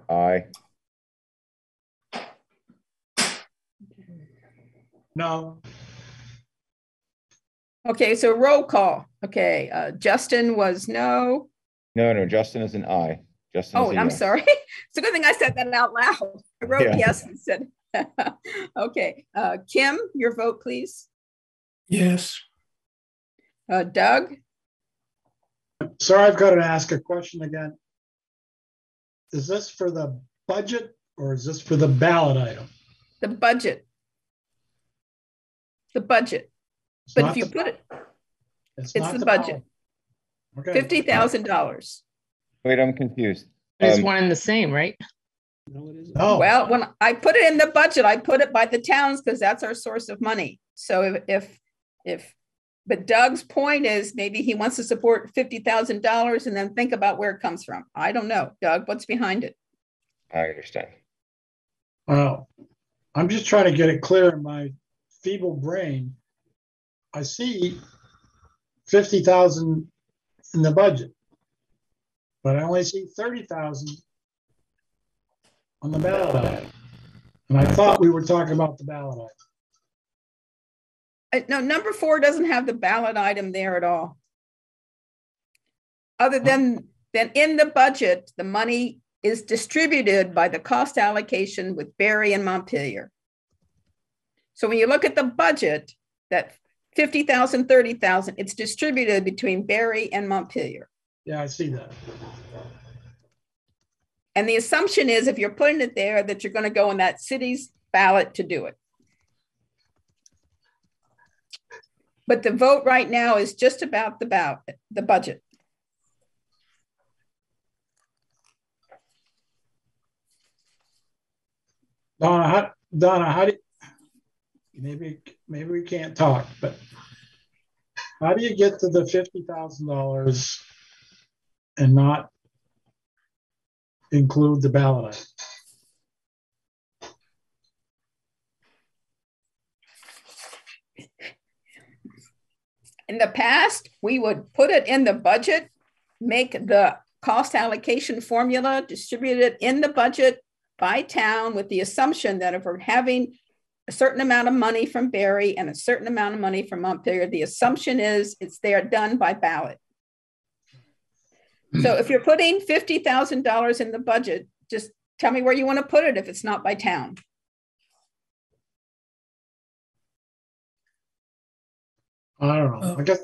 Speaker 3: Aye.
Speaker 5: No,
Speaker 2: Okay, so roll call. Okay, uh, Justin was no.
Speaker 3: No, no, Justin is an aye. Justin
Speaker 2: Oh,
Speaker 3: is a
Speaker 2: I'm
Speaker 3: yes.
Speaker 2: sorry. It's a good thing I said that out loud. I wrote
Speaker 3: Yeah.
Speaker 2: yes and said, okay. Uh, Kim, your vote, please.
Speaker 1: yes,
Speaker 2: Uh, Doug,
Speaker 5: sorry, I've got to ask a question again. Is this for the budget or is this for the ballot item?
Speaker 2: the budget. The budget.
Speaker 5: It's
Speaker 2: But if you
Speaker 5: the-
Speaker 2: put it,
Speaker 5: It's
Speaker 2: it's
Speaker 5: not
Speaker 2: the budget.
Speaker 5: Okay.
Speaker 2: fifty thousand dollars.
Speaker 3: Wait, I'm confused.
Speaker 6: It's
Speaker 3: Um,
Speaker 6: one and the same, right?
Speaker 4: No, it isn't.
Speaker 5: No.
Speaker 2: Well, when I put it in the budget, I put it by the towns because that's our source of money. So if, if, if, but Doug's point is maybe he wants to support fifty thousand dollars and then think about where it comes from. I don't know. Doug, what's behind it?
Speaker 3: I understand.
Speaker 5: Well, I'm just trying to get it clear in my feeble brain. I see fifty thousand in the budget. But I only see thirty thousand on the ballot item. And I thought we were talking about the ballot item.
Speaker 2: Uh, no, number four doesn't have the ballot item there at all. Other than, than in the budget, the money is distributed by the cost allocation with Barre and Montpelier. So when you look at the budget, that 50,000, 30,000, it's distributed between Barre and Montpelier.
Speaker 5: Yeah, I see that.
Speaker 2: And the assumption is if you're putting it there, that you're going to go on that city's ballot to do it. But the vote right now is just about the ballot, the budget.
Speaker 5: Donna, how, Donna, how do, maybe, maybe we can't talk, but how do you get to the fifty thousand dollars and not include the ballot
Speaker 2: In the past, we would put it in the budget, make the cost allocation formula, distribute it in the budget by town with the assumption that if we're having a certain amount of money from Barre and a certain amount of money from Montpelier, the assumption is it's they are done by ballot. So if you're putting fifty thousand dollars in the budget, just tell me where you want to put it if it's not by town.
Speaker 5: I don't know.
Speaker 1: Oh.
Speaker 5: I guess.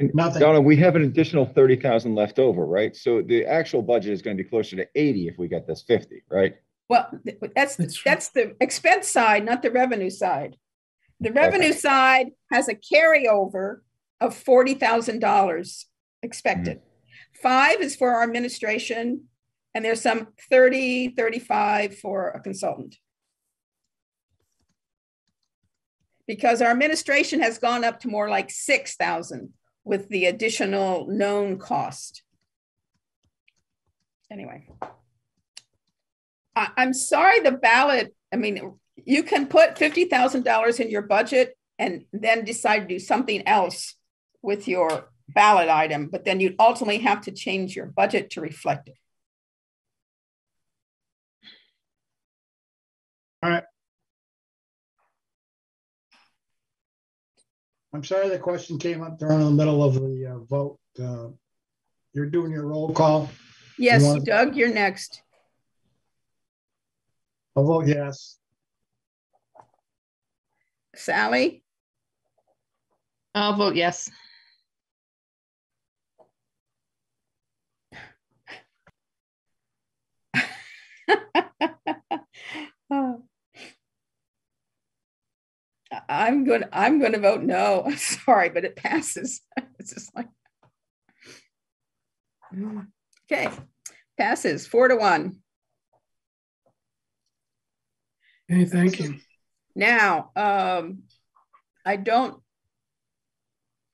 Speaker 5: Nothing.
Speaker 3: Donna, we have an additional thirty thousand left over, right? So the actual budget is going to be closer to eighty if we get this fifty, right?
Speaker 2: Well, that's,
Speaker 1: That's
Speaker 2: that's, the expense side, not the revenue side. The revenue side has a carryover of forty thousand dollars expected. Hmm. Five is for our administration, and there's some 30, 35 for a consultant. Because our administration has gone up to more like six thousand with the additional known cost. Anyway. I, I'm sorry, the ballot, I mean, you can put fifty thousand dollars in your budget and then decide to do something else with your ballot item, but then you'd ultimately have to change your budget to reflect it.
Speaker 5: I'm sorry the question came up during the middle of the uh, vote. Uh, You're doing your roll call.
Speaker 2: Yes,
Speaker 5: want-
Speaker 2: Doug, you're next.
Speaker 5: I'll vote yes.
Speaker 2: Sally,
Speaker 6: I'll vote yes.
Speaker 2: Oh. I'm going, I'm going to vote no. I'm sorry, but it passes. It's just like. Okay, passes four to one.
Speaker 1: Okay, thank you.
Speaker 2: Now, um, I don't,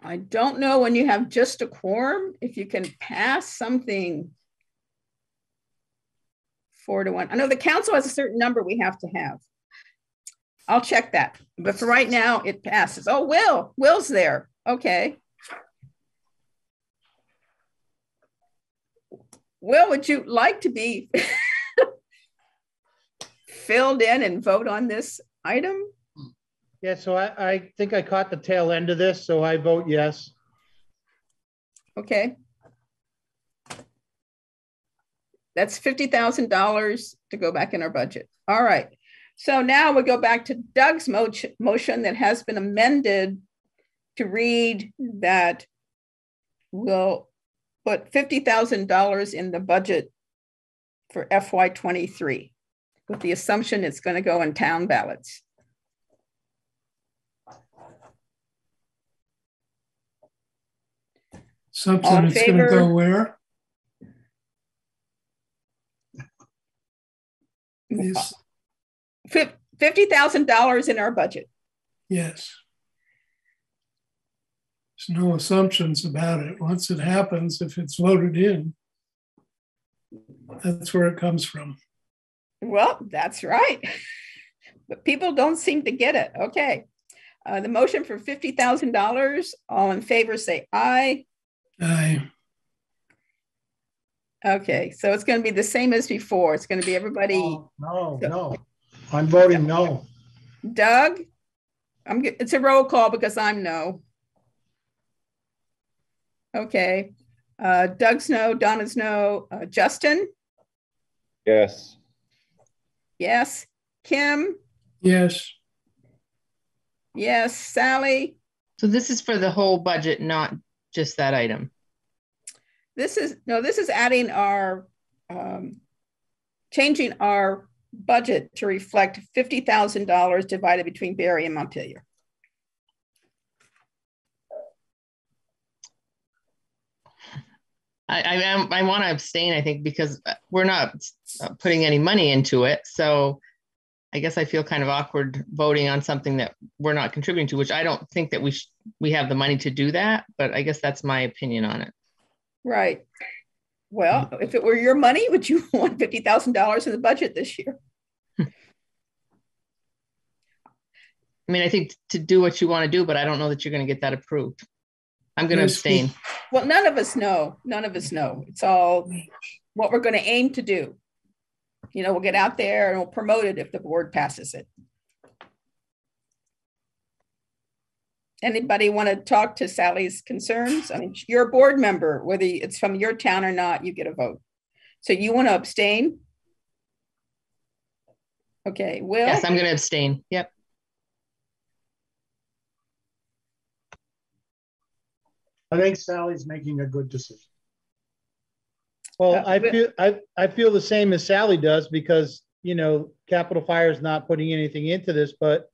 Speaker 2: I don't know when you have just a quorum, if you can pass something four to one. I know the council has a certain number we have to have. I'll check that, but for right now, it passes. Oh, Will, Will's there. Okay. Will, would you like to be filled in and vote on this item?
Speaker 7: Yeah, so I, I think I caught the tail end of this, so I vote yes.
Speaker 2: Okay. That's fifty thousand dollars to go back in our budget. All right. So now we go back to Doug's motion that has been amended to read that we'll put $50,000 in the budget for FY23 with the assumption it's going to go in town ballots.
Speaker 1: Something it's going
Speaker 2: to
Speaker 1: go where?
Speaker 2: Is $50,000 in our budget.
Speaker 1: Yes. There's no assumptions about it. Once it happens, if it's loaded in, that's where it comes from.
Speaker 2: Well, that's right. but people don't seem to get it. Okay. Uh, the motion for $50,000, all in favor say aye.
Speaker 1: Aye.
Speaker 2: Okay, so it's going to be the same as before. It's going to be everybody.
Speaker 5: No, no. I'm voting no.
Speaker 2: Doug? I'm, it's a roll call because I'm no. Okay, uh, Doug's no, Donna's no, uh, Justin?
Speaker 3: Yes.
Speaker 2: Yes. Kim?
Speaker 1: yes,
Speaker 2: Yes. Sally?
Speaker 6: So this is for the whole budget, not just that item.
Speaker 2: This is, no, this is adding our, um, changing our budget to reflect fifty thousand dollars divided between Barre and Montpelier.
Speaker 6: I, I, I want to abstain, I think, because uh, we're not uh, putting any money into it. So I guess I feel kind of awkward voting on something that we're not contributing to, which I don't think that we sh we have the money to do that, but I guess that's my opinion on it.
Speaker 2: Right. Well, mm. if it were your money, would you want fifty thousand dollars in the budget this year?
Speaker 6: I mean, I think to do what you want to do, but I don't know that you're going to get that approved. I'm going to abstain.
Speaker 2: Well, none of us know. None of us know. It's all what we're going to aim to do. You know, we'll get out there and we'll promote it if the board passes it. Mm-hmm. Anybody want to talk to Sally's concerns? I mean, you're a board member, whether it's from your town or not, you get a vote. So you want to abstain? Okay, Will?
Speaker 6: Yes, I'm going to abstain. Yep.
Speaker 5: I think Sally's making a good decision.
Speaker 7: Well,
Speaker 2: uh,
Speaker 7: I feel I, I feel the same as Sally does because you know Capital Fire is not putting anything into this, but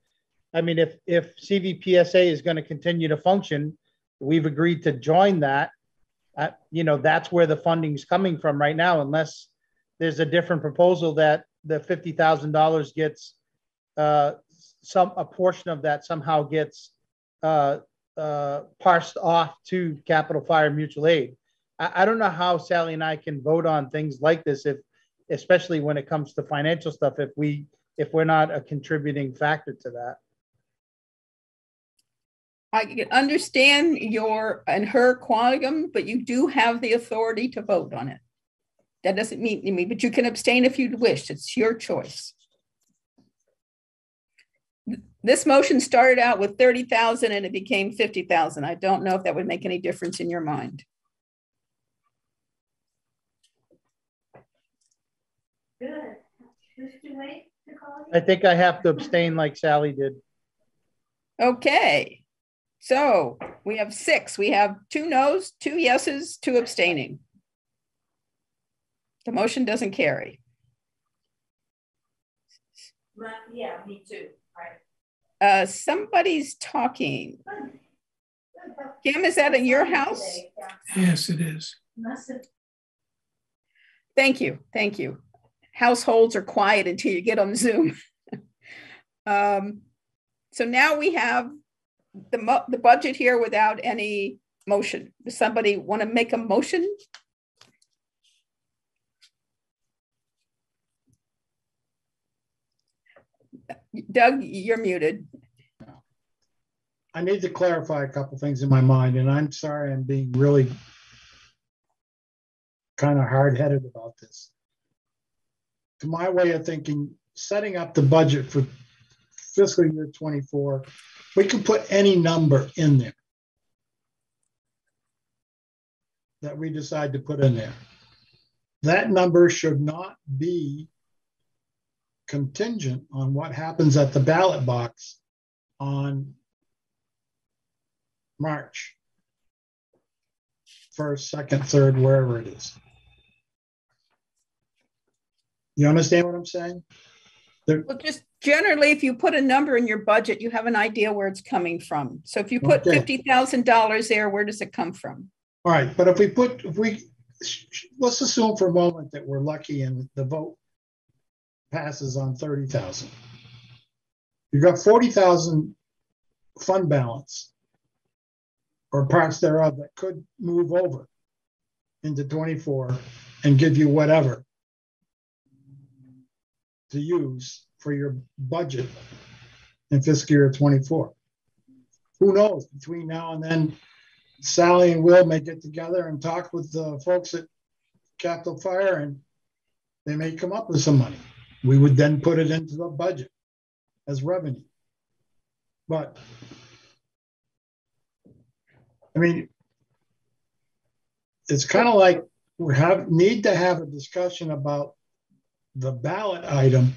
Speaker 7: I mean, if, if CVPSA is going to continue to function, we've agreed to join that. Uh, you know, that's where the funding's coming from right now, unless there's a different proposal that the fifty thousand dollars gets, uh, some, a portion of that somehow gets, uh, uh, parsed off to Capital Fire Mutual Aid. I, I don't know how Sally and I can vote on things like this if, especially when it comes to financial stuff, if we, if we're not a contributing factor to that.
Speaker 2: I can understand your and her quantum, but you do have the authority to vote on it. That doesn't mean to me, but you can abstain if you'd wish. It's your choice. This motion started out with thirty thousand and it became fifty thousand. I don't know if that would make any difference in your mind.
Speaker 8: Good. Who's too late to call?
Speaker 7: I think I have to abstain like Sally did.
Speaker 2: Okay. So we have six. We have two noes, two yeses, two abstaining. The motion doesn't carry.
Speaker 8: Yeah, me too. Right.
Speaker 2: Uh, somebody's talking. Kim, is that in your house?
Speaker 1: Yes, it is.
Speaker 2: Thank you, thank you. Households are quiet until you get on Zoom. Um, so now we have the mo- the budget here without any motion. Does somebody want to make a motion? Doug, you're muted.
Speaker 5: I need to clarify a couple things in my mind, and I'm sorry I'm being really kind of hard-headed about this. To my way of thinking, setting up the budget for fiscal year 24, we can put any number in there that we decide to put in there. That number should not be contingent on what happens at the ballot box on March. First, second, third, wherever it is. You understand what I'm saying?
Speaker 2: Well, just generally, if you put a number in your budget, you have an idea where it's coming from. So if you put
Speaker 5: Okay.
Speaker 2: fifty thousand dollars there, where does it come from?
Speaker 5: All right, but if we put, if we, let's assume for a moment that we're lucky and the vote passes on thirty thousand. You've got forty thousand fund balance or parts thereof that could move over into twenty-four and give you whatever to use for your budget in fiscal year twenty-four. Who knows, between now and then, Sally and Will may get together and talk with the folks at Capital Fire and they may come up with some money. We would then put it into the budget as revenue. But I mean, it's kind of like we have need to have a discussion about the ballot item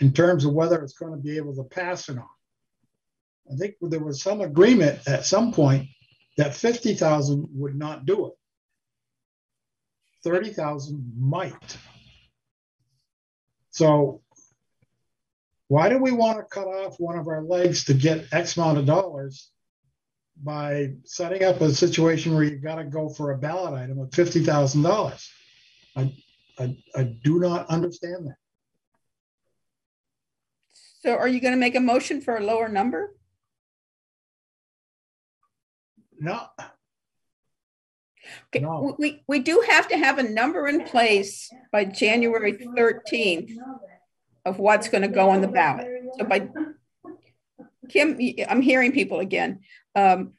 Speaker 5: in terms of whether it's going to be able to pass or not. I think there was some agreement at some point that 50,000 would not do it. 30,000 might. So why do we want to cut off one of our legs to get X amount of dollars by setting up a situation where you've got to go for a ballot item of $50,000? I, I, I do not understand that.
Speaker 2: So are you going to make a motion for a lower number?
Speaker 5: No,
Speaker 2: Okay,
Speaker 5: No.
Speaker 2: we, we do have to have a number in place by January thirteenth of what's going to go on the ballot. So by, Kim, I'm hearing people again. Um,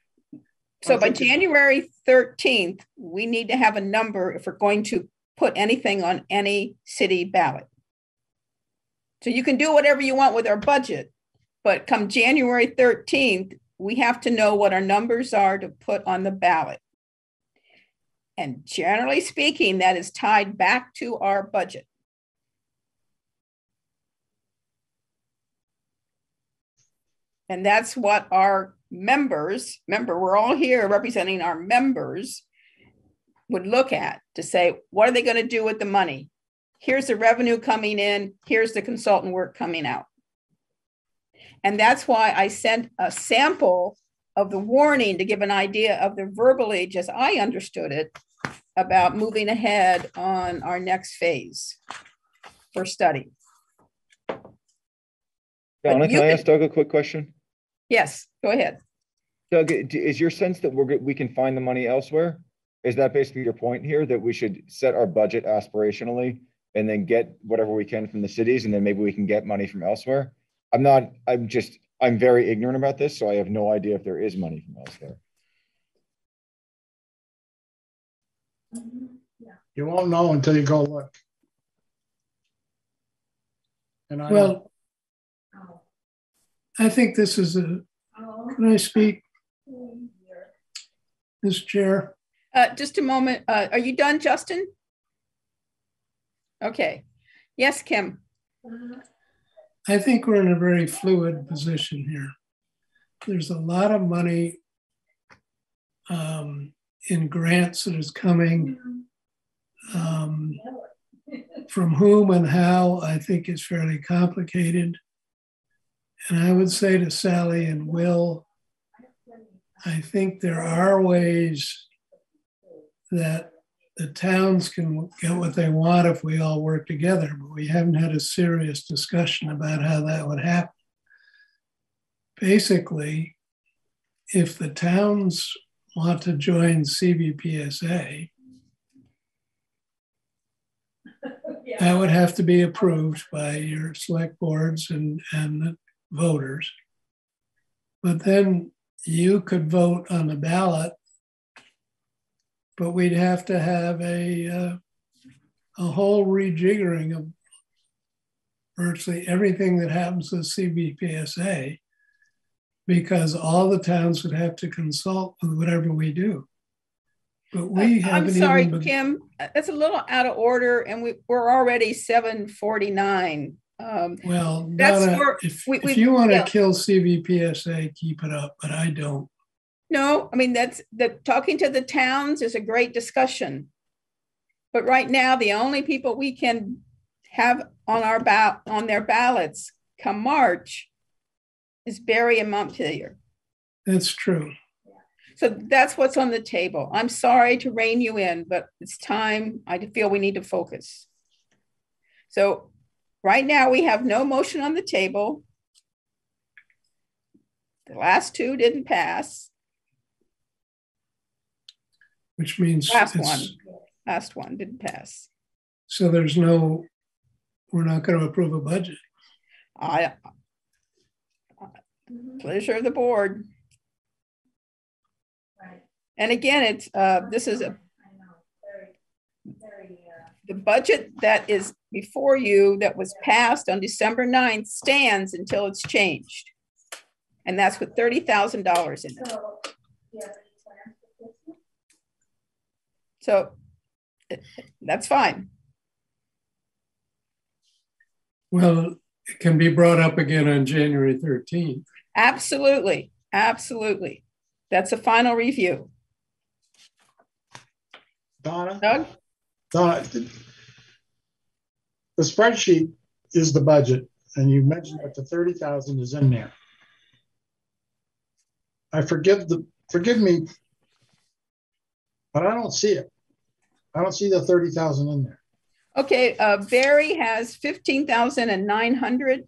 Speaker 2: so by January thirteenth, we need to have a number if we're going to put anything on any city ballot. So you can do whatever you want with our budget, but come January thirteenth, we have to know what our numbers are to put on the ballot. And generally speaking, that is tied back to our budget. And that's what our members, remember, we're all here representing our members, would look at to say, what are they going to do with the money? Here's the revenue coming in, here's the consultant work coming out. And that's why I sent a sample of the warning to give an idea of the verbiage as I understood it about moving ahead on our next phase for study.
Speaker 3: Donna, can I ask Doug a quick question?
Speaker 2: Yes, go ahead.
Speaker 3: Doug, is your sense that we're, we can find the money elsewhere? Is that basically your point here, that we should set our budget aspirationally and then get whatever we can from the cities and then maybe we can get money from elsewhere? I'm not, I'm just, I'm very ignorant about this, so I have no idea if there is money from elsewhere.
Speaker 5: You won't know until you go look. And I,
Speaker 1: Well, I think this is a, can I speak, Mr. Chair?
Speaker 2: Uh, just a moment. Uh, are you done, Justin? Okay. Yes, Kim.
Speaker 1: I think we're in a very fluid position here. There's a lot of money um, in grants that is coming. Um, from whom and how, I think is fairly complicated. And I would say to Sally and Will, I think there are ways that the towns can get what they want if we all work together, but we haven't had a serious discussion about how that would happen. Basically, if the towns want to join CVPSA, that would have to be approved by your select boards and, and the voters. But then you could vote on the ballot but we'd have to have a uh, a whole rejiggering of virtually everything that happens with CVPSA because all the towns would have to consult with whatever we do. But we
Speaker 2: Uh, I'm
Speaker 1: haven't
Speaker 2: sorry,
Speaker 1: been-
Speaker 2: Kim. That's a little out of order, and we, we're already 749. Um,
Speaker 1: Well,
Speaker 2: That's where
Speaker 1: if,
Speaker 2: we- we-
Speaker 1: if you want to
Speaker 2: yeah.
Speaker 1: kill CVPSA, keep it up, but I don't.
Speaker 2: No, I mean, that's the talking to the towns is a great discussion. But right now, the only people we can have on our ballot on their ballots come March is Barry and Montpelier.
Speaker 1: That's true.
Speaker 2: So that's what's on the table. I'm sorry to rein you in, but it's time. I feel we need to focus. So right now we have no motion on the table. The last two didn't pass.
Speaker 1: Which means
Speaker 2: Last
Speaker 1: it's-
Speaker 2: one, last one didn't pass.
Speaker 1: So there's no, we're not going to approve a budget.
Speaker 2: I pleasure of the board. And again, it's uh, this is a the budget that is before you that was passed on December 9th stands until it's changed. And that's with $30,000 in it.
Speaker 8: So, yeah, plans for Christmas?
Speaker 2: So that's fine.
Speaker 1: Well, it can be brought up again on January 13th.
Speaker 2: Absolutely. Absolutely. That's a final review.
Speaker 5: Donna,
Speaker 2: Doug?
Speaker 5: Donna, the spreadsheet is the budget, and you mentioned that the thirty thousand is in there. I forgive the, forgive me, but I don't see it. I don't see the thirty thousand in there.
Speaker 2: Okay, uh, Barre has 15,900.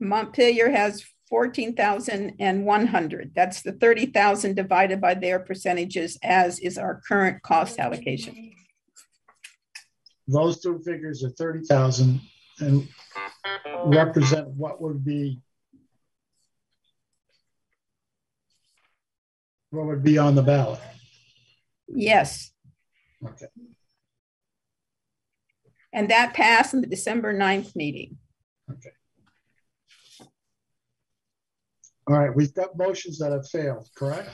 Speaker 2: Montpelier has 14,100. That's the 30,000 divided by their percentages as is our current cost allocation.
Speaker 5: Those two figures are thirty thousand and represent what would be what would be on the ballot.
Speaker 2: Yes,
Speaker 5: Okay.
Speaker 2: And that passed in the December 9th meeting. Okay.
Speaker 5: All right, we've got motions that have failed, correct?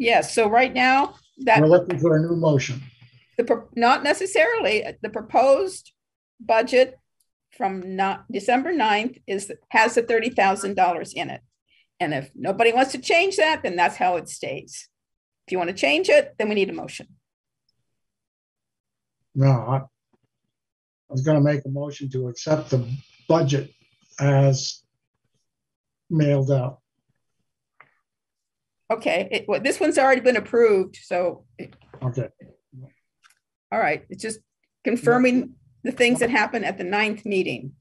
Speaker 2: Yes, so right now, that
Speaker 5: We're looking for a new motion.
Speaker 2: the, not necessarily, the proposed budget from not December 9th is, has the $30,000 in it. And if nobody wants to change that, then that's how it stays. If you want to change it, then we need a motion.
Speaker 5: No, I, was gonna make a motion to accept the budget as mailed out.
Speaker 2: Okay, it, well, this one's already been approved, so,
Speaker 5: Okay,
Speaker 2: all right, it's just confirming the things that happened at the ninth meeting.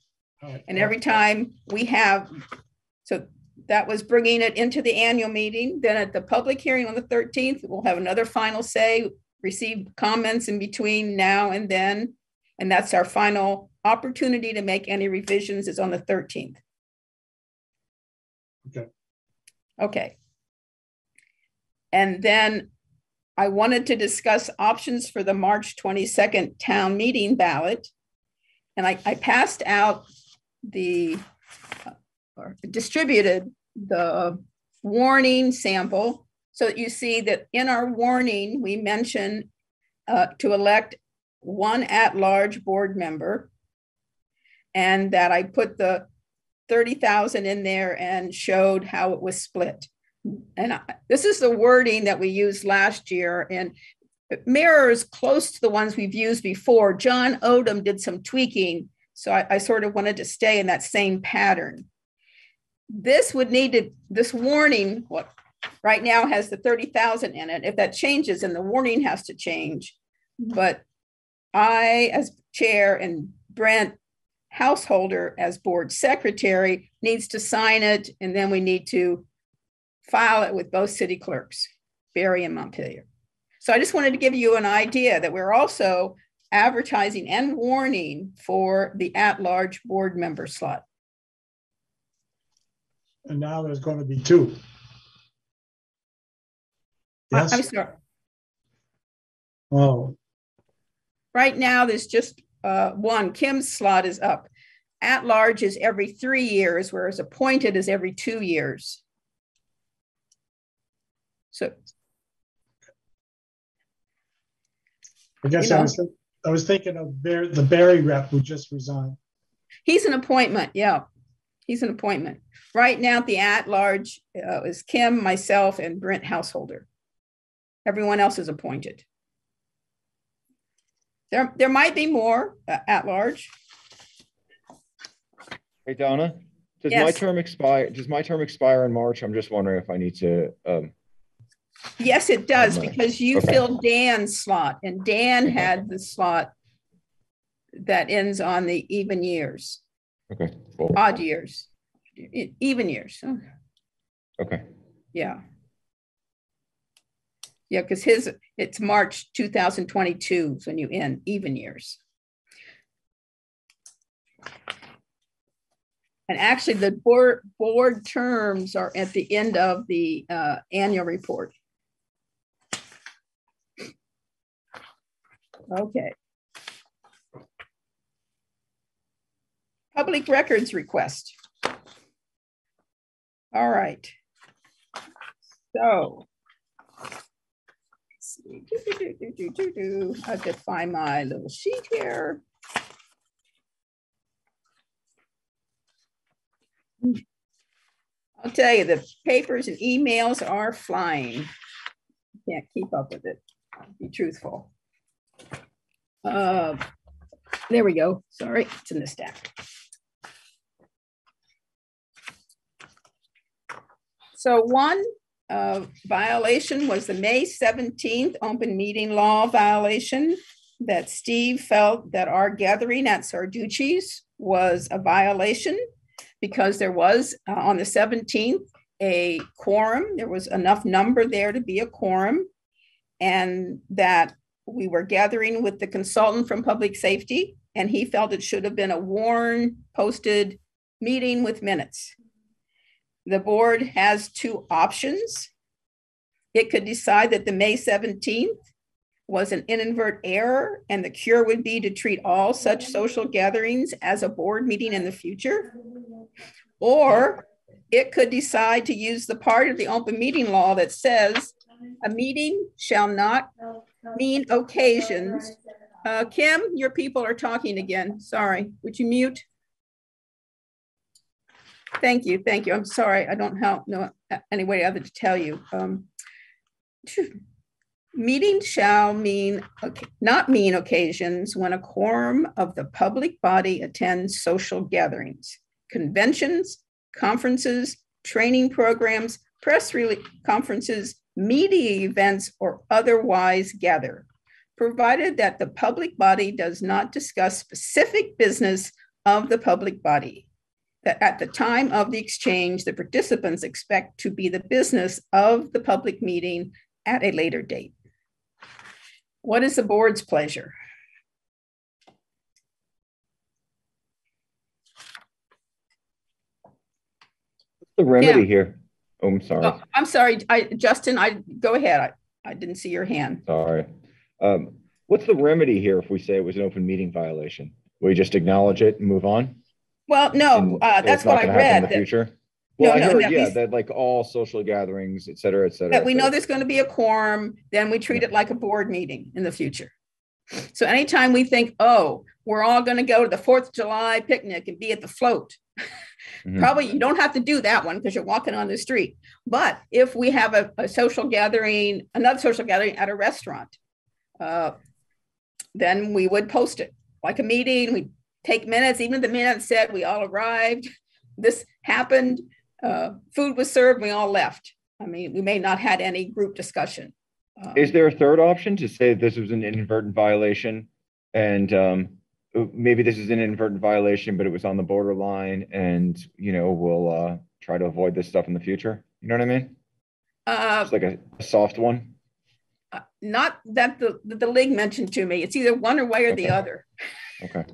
Speaker 5: all right.
Speaker 2: And every time we have, so that was bringing it into the annual meeting. Then at the public hearing on the 13th, we'll have another final say, receive comments in between now and then. And that's our final opportunity to make any revisions is on the 13th.
Speaker 5: Okay.
Speaker 2: Okay. And then I wanted to discuss options for the March 22nd town meeting ballot. And I, I passed out the, uh, or distributed the warning sample so that you see that in our warning, we mention uh, to elect one at-large board member. And that I put the 30,000 in there and showed how it was split. And I- this is the wording that we used last year and mirrors close to the ones we've used before. John Odom did some tweaking. So I, I sort of wanted to stay in that same pattern. This would need to, this warning, what right now has the 30,000 in it. If that changes, then the warning has to change. Mm-hmm. But I, as chair, and Brent Householder, as board secretary, needs to sign it, and then we need to file it with both city clerks, Barre and Montpelier. So I just wanted to give you an idea that we're also advertising and warning for the at-large board member slot.
Speaker 5: And now there's gonna be two.
Speaker 2: I- I'm
Speaker 5: Yes,
Speaker 2: sorry.
Speaker 5: oh,
Speaker 2: Right now, there's just uh, one. Kim's slot is up. At large is every three years, whereas appointed is every two years. So,
Speaker 5: I guess
Speaker 2: You
Speaker 5: I was, I was thinking of Barre, the Barre rep who just resigned.
Speaker 2: he's an appointment. Yeah, he's an appointment. Right now, the at large uh, is Kim, myself, and Brent Householder. Everyone else is appointed. There, there might be more uh, at large.
Speaker 3: Hey, Donna, does my term expire, does my term expire in March? I'm just wondering if I need to, um,
Speaker 2: Yes, it does, because you
Speaker 3: Okay.
Speaker 2: filled Dan's slot, and Dan had the slot that ends on the even years,
Speaker 3: okay, cool,
Speaker 2: odd years, even years.
Speaker 3: Okay.
Speaker 2: Yeah. Yeah, because his, it's March 2022 is when you end even years. And actually, the board, board terms are at the end of the uh, annual report. Okay. Public records request. All right. So. let's see. Do, do, do, do, do, do, do. I have to find my little sheet here. I'll tell you, the papers and emails are flying. Can't keep up with it, be truthful. Uh, There we go. Sorry, it's in the stack. So one uh, violation was the May 17th open meeting law violation that Steve felt that our gathering at Sarducci's was a violation because there was uh, on the 17th a quorum. There was enough number there to be a quorum. And that we were gathering with the consultant from public safety, and he felt it should have been a worn, posted meeting with minutes. The board has two options. It could decide that the May 17th was an inadvertent error, and the cure would be to treat all such social gatherings as a board meeting in the future. Or it could decide to use the part of the open meeting law that says a meeting shall not mean occasions. Uh, Kim, your people are talking again. Sorry, would you mute? Thank you, thank you. I'm sorry, I don't have, no any way other to tell you. Um, Meeting shall mean, okay, not mean occasions when a quorum of the public body attends social gatherings, conventions, conferences, training programs, press release conferences, media events, or otherwise gather, provided that the public body does not discuss specific business of the public body. That at the time of the exchange, the participants expect to be the business of the public meeting at a later date. What is the board's pleasure?
Speaker 3: What's the remedy
Speaker 2: Yeah.
Speaker 3: here? Oh, I'm sorry.
Speaker 2: Oh, I'm sorry, I, Justin, I, go ahead. I, I didn't see your hand.
Speaker 3: Sorry. Um, what's the remedy here if we say it was an open meeting violation? We just acknowledge it and move on?
Speaker 2: Well, no, uh, that's what I
Speaker 3: gonna in
Speaker 2: read.
Speaker 3: the
Speaker 2: that-
Speaker 3: future?
Speaker 2: No,
Speaker 3: Well, I
Speaker 2: no,
Speaker 3: heard,
Speaker 2: no,
Speaker 3: yeah, that like all social gatherings, et cetera, et cetera.
Speaker 2: that we know there's going to be a quorum, then we treat it like a board meeting in the future. So anytime we think, oh, we're all going to go to the Fourth of July picnic and be at the float,
Speaker 3: Mhm.
Speaker 2: probably you don't have to do that one because you're walking on the street. But if we have a, a social gathering, another social gathering at a restaurant, uh, then we would post it like a meeting. We take minutes, even if the minutes said we all arrived, this happened, uh, food was served, we all left. I mean, we may not had any group discussion. Um,
Speaker 3: Is there a third option to say this was an inadvertent violation? And um, maybe this is an inadvertent violation, but it was on the borderline and, you know, we'll uh, try to avoid this stuff in the future? You know what I mean?
Speaker 2: uh,
Speaker 3: It's like a, a soft one.
Speaker 2: uh, not that the, the league mentioned to me. It's either one or way or the other.
Speaker 3: Okay.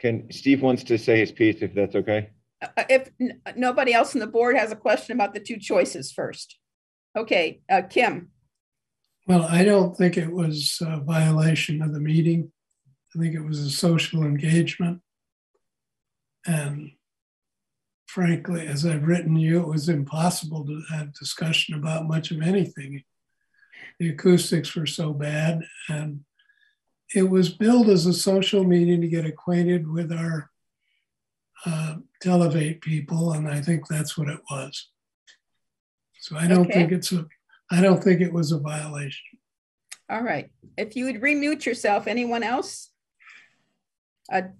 Speaker 3: Can, Steve wants to say his piece if that's okay?
Speaker 2: Uh, If n- nobody else on the board has a question about the two choices first. Okay, uh, Kim,
Speaker 1: Well, I don't think it was a violation of the meeting. I think it was a social engagement. And frankly, as I've written you, it was impossible to have discussion about much of anything. The acoustics were so bad and it was billed as a social meeting to get acquainted with our uh, Televate people, and I think that's what it was. So I don't
Speaker 2: Okay.
Speaker 1: think it's a, I don't think it was a violation.
Speaker 2: all right. If you would remute yourself, anyone else? Uh,
Speaker 5: I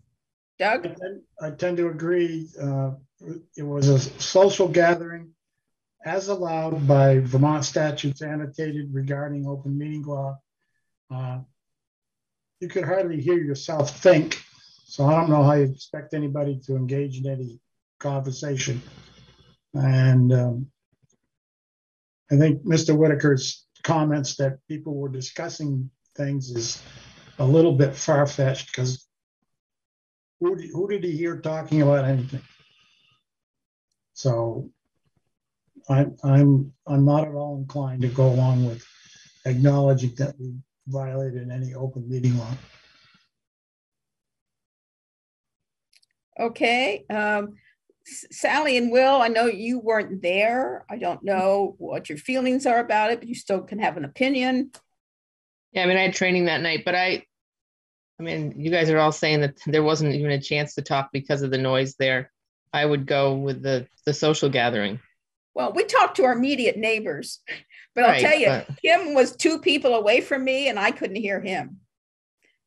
Speaker 2: Doug?
Speaker 5: tend- I tend to agree. uh, It was a social gathering as allowed by Vermont statutes annotated regarding open meeting law. Uh, You could hardly hear yourself think, so I don't know how you expect anybody to engage in any conversation. And um, I think Mr. Whitaker's comments that people were discussing things is a little bit far-fetched because who, who did he hear talking about anything? So I'm, I'm, I'm not at all inclined to go along with acknowledging that we violated any open meeting law.
Speaker 2: Okay. Um, Sally and Will, I know you weren't there. I don't know what your feelings are about it, but you still can have an opinion.
Speaker 6: Yeah, I mean, I had training that night, but I, I mean, you guys are all saying that there wasn't even a chance to talk because of the noise there. I would go with the, the social gathering.
Speaker 2: Well, we talked to our immediate neighbors, but I'll tell you,
Speaker 6: but-
Speaker 2: Kim was two people away from me and I couldn't hear him.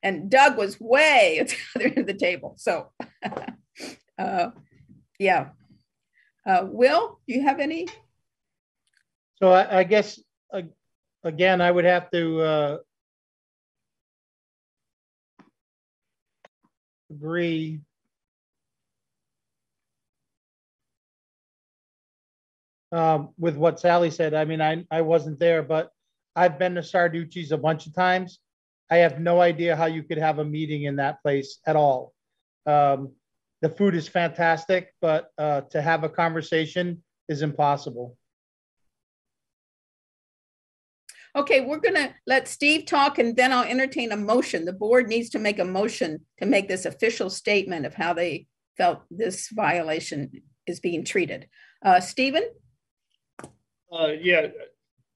Speaker 2: And Doug was way at the other end of the table. So, uh, yeah. Uh, Will, do you have any?
Speaker 7: So I, I guess, uh, again, I would have to, uh, agree. Um, with what Sally said. I mean, I, I wasn't there, but I've been to Sarducci's a bunch of times. I have no idea how you could have a meeting in that place at all. Um, the food is fantastic, but, uh, to have a conversation is impossible.
Speaker 2: Okay, we're gonna let Steve talk and then I'll entertain a motion. The board needs to make a motion to make this official statement of how they felt this violation is being treated. Uh, Stephen?
Speaker 4: Uh, yeah,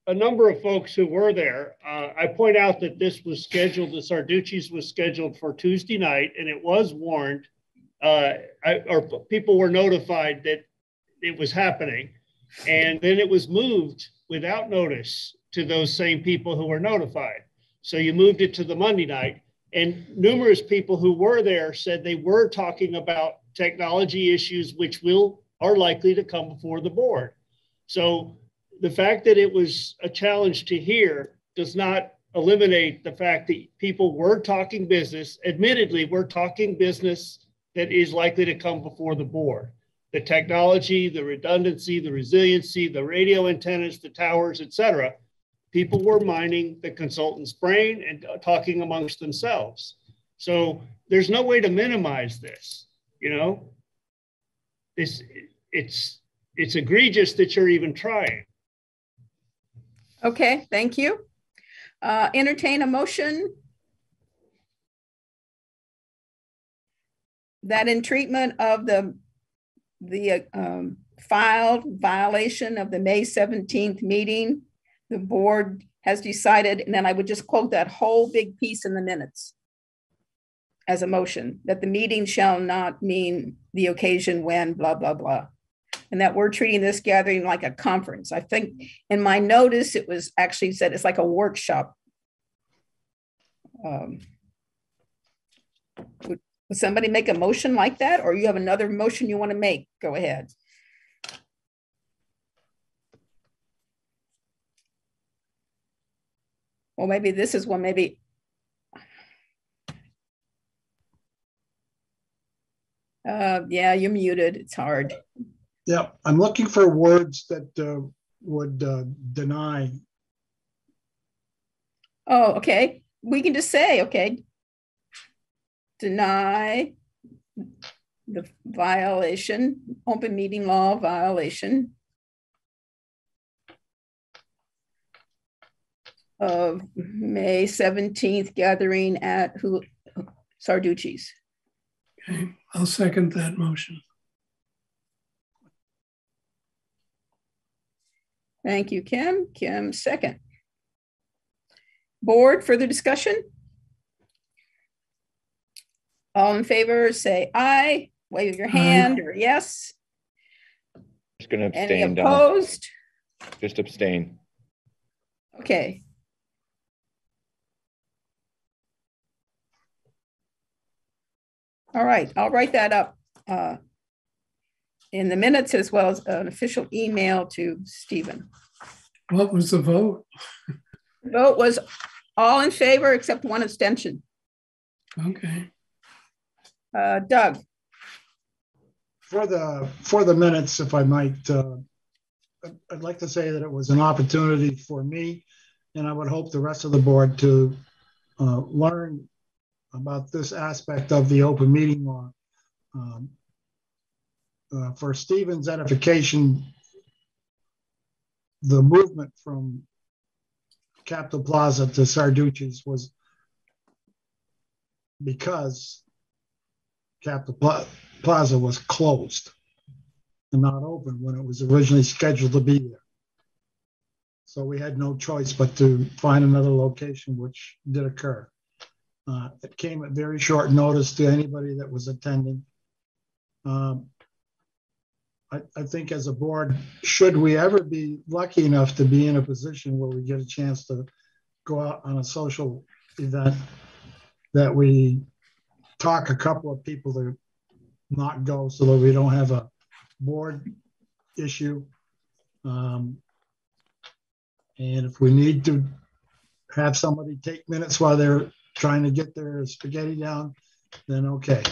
Speaker 4: a number of folks who were there. Uh, I point out that this was scheduled, the Sarducci's was scheduled for Tuesday night and it was warned uh, I, or people were notified that it was happening. And then it was moved without notice to those same people who were notified. So you moved it to the Monday night. And numerous people who were there said they were talking about technology issues, which will are likely to come before the board. So the fact that it was a challenge to hear does not eliminate the fact that people were talking business. Admittedly, we're talking business that is likely to come before the board. The technology, the redundancy, the resiliency, the radio antennas, the towers, et cetera. People were mining the consultant's brain and talking amongst themselves. So there's no way to minimize this, you know? It's, it's, it's egregious that you're even trying.
Speaker 2: Okay, thank you. Uh, entertain a motion that in treatment of the the um, filed violation of the May 17th meeting, the board has decided, and then I would just quote that whole big piece in the minutes as a motion that the meeting shall not mean the occasion when blah, blah, blah. And that we're treating this gathering like a conference. I think in my notice, it was actually said it's like a workshop. Um, would, somebody make a motion like that, or you have another motion you want to make? Go ahead. Well, maybe this is one, maybe. Uh, yeah, you're muted. It's hard.
Speaker 5: Yeah, I'm looking for words that uh, would uh, deny.
Speaker 2: Oh, okay. We can just say, okay, deny the violation, open meeting law violation of May 17th gathering at who, Sarducci's.
Speaker 1: Okay, I'll second that motion.
Speaker 2: Thank you, Kim. Kim, second. Board, further discussion? All in favor, say aye, wave your hand or yes.
Speaker 3: Just gonna
Speaker 2: Any
Speaker 3: abstain, Donna.
Speaker 2: opposed?
Speaker 3: Just abstain.
Speaker 2: Okay. All right, I'll write that up uh, in the minutes as well as an official email to Stephen.
Speaker 1: What was the vote?
Speaker 2: Vote was all in favor except one abstention.
Speaker 1: Okay,
Speaker 2: Uh, Doug,
Speaker 5: For the, for the minutes, if I might, uh, I'd- I'd like to say that it was an opportunity for me, and I would hope the rest of the board to uh, learn about this aspect of the open meeting law. Um, uh, For Stephen's edification, the movement from Capitol Plaza to Sarducci's was because Capitol Pla- Plaza was closed and not open when it was originally scheduled to be there. So we had no choice but to find another location, which did occur. Uh, it came at very short notice to anybody that was attending. Um, I, think as a board, should we ever be lucky enough to be in a position where we get a chance to go out on a social event, that we talk a couple of people to not go so that we don't have a board issue. Um, and if we need to have somebody take minutes while they're trying to get their spaghetti down, then okay.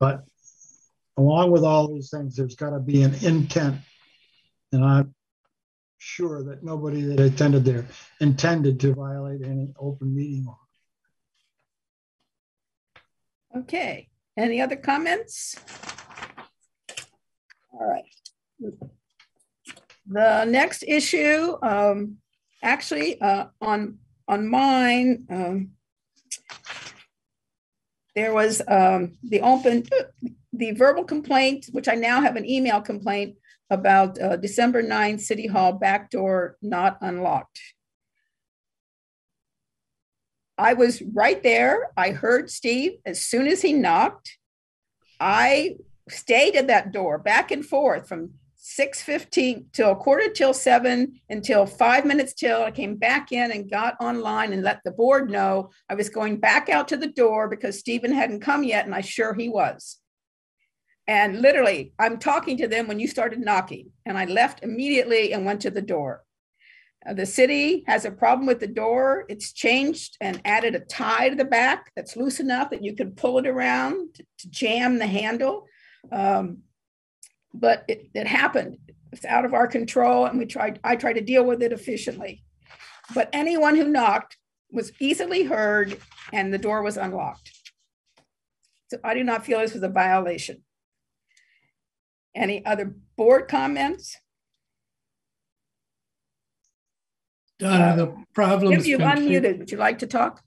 Speaker 5: But along with all these things, there's got to be an intent. And I'm sure that nobody that attended there intended to violate any open meeting law.
Speaker 2: okay. Any other comments? All right. The next issue, um, actually, uh, on, on mine, um, there was, um, the open, the verbal complaint, which I now have an email complaint about, uh, December 9th, City Hall back door not unlocked. I was right there. I heard Steve as soon as he knocked. I stayed at that door back and forth from 6.15 till a quarter till 7 until five minutes till I came back in and got online and let the board know I was going back out to the door because Stephen hadn't come yet and I sure he was. And literally, I'm talking to them when you started knocking and I left immediately and went to the door. Uh, the city has a problem with the door. It's changed and added a tie to the back that's loose enough that you could pull it around to, to jam the handle. Um, but it, it happened. It's out of our control, and we tried. I tried to deal with it efficiently. But anyone who knocked was easily heard, and the door was unlocked. So I do not feel this was a violation. Any other board comments?
Speaker 1: Donna, the problem.
Speaker 2: If you've unmuted, would you like to talk?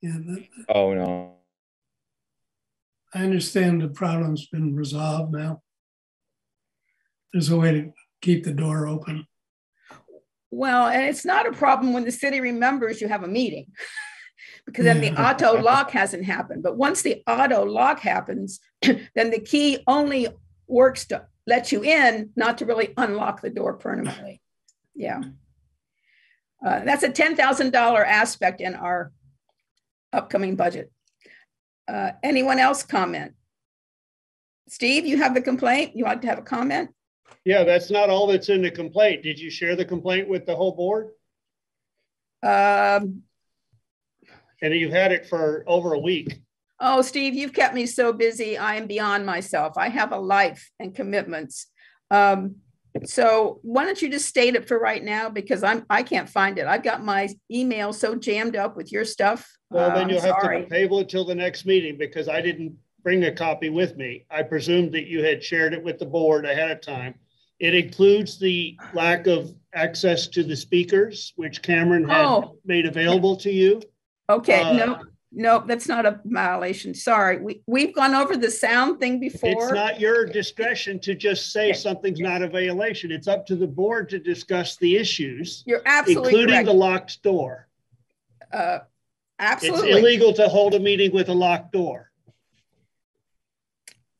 Speaker 1: Yeah, the-
Speaker 3: Oh, no.
Speaker 1: I understand the problem's been resolved now. There's a way to keep the door open.
Speaker 2: Well, and it's not a problem when the city remembers you have a meeting. because then the auto lock hasn't happened. But once the auto lock happens, then the key only works to let you in, not to really unlock the door permanently. Yeah. Uh, that's a $10,000 aspect in our upcoming budget. Uh, anyone else comment? Steve, you have the complaint? You like to have a comment?
Speaker 4: Yeah, that's not all that's in the complaint. Did you share the complaint with the whole board?
Speaker 2: Um,
Speaker 4: And you've had it for over a week.
Speaker 2: Oh, Steve, you've kept me so busy. I am beyond myself. I have a life and commitments. Um, so why don't you just state it for right now? Because I'm I can't find it. I've got my email so jammed up with your stuff.
Speaker 4: Well,
Speaker 2: Uh,
Speaker 4: then you'll have
Speaker 2: sorry.
Speaker 4: to table it till the next meeting because I didn't bring a copy with me. I presumed that you had shared it with the board ahead of time. It includes the lack of access to the speakers, which Cameron had
Speaker 2: Oh.
Speaker 4: made available to you.
Speaker 2: Okay,
Speaker 4: uh,
Speaker 2: no, no, that's not a violation. Sorry. We we've gone over the sound thing before.
Speaker 4: It's not your discretion to just say something's not a violation. It's up to the board to discuss the issues,
Speaker 2: You're absolutely
Speaker 4: including
Speaker 2: correct.
Speaker 4: the locked door.
Speaker 2: Uh,
Speaker 4: It's
Speaker 2: absolutely.
Speaker 4: illegal to hold a meeting with a locked door.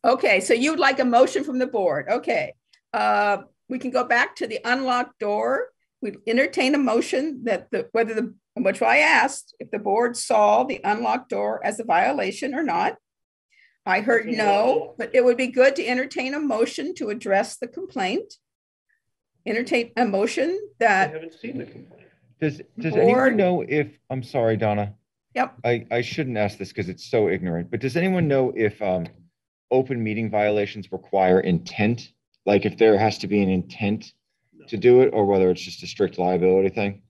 Speaker 2: Okay, so you'd like a motion from the board. Okay. Uh, we can go back to the unlocked door. We entertain a motion that the, whether the, which I asked, if the board saw the unlocked door as a violation or not. I heard no, but it would be good to entertain a motion to address the complaint. Entertain a motion that.
Speaker 4: I haven't seen the complaint.
Speaker 3: Does, does
Speaker 2: Board-
Speaker 3: anyone know if, I'm sorry, Donna.
Speaker 2: Yep.
Speaker 3: I, I shouldn't ask this because it's so ignorant, but does anyone know if, um, open meeting violations require intent? Like if there has to be an intent to do it or whether it's just a strict liability thing?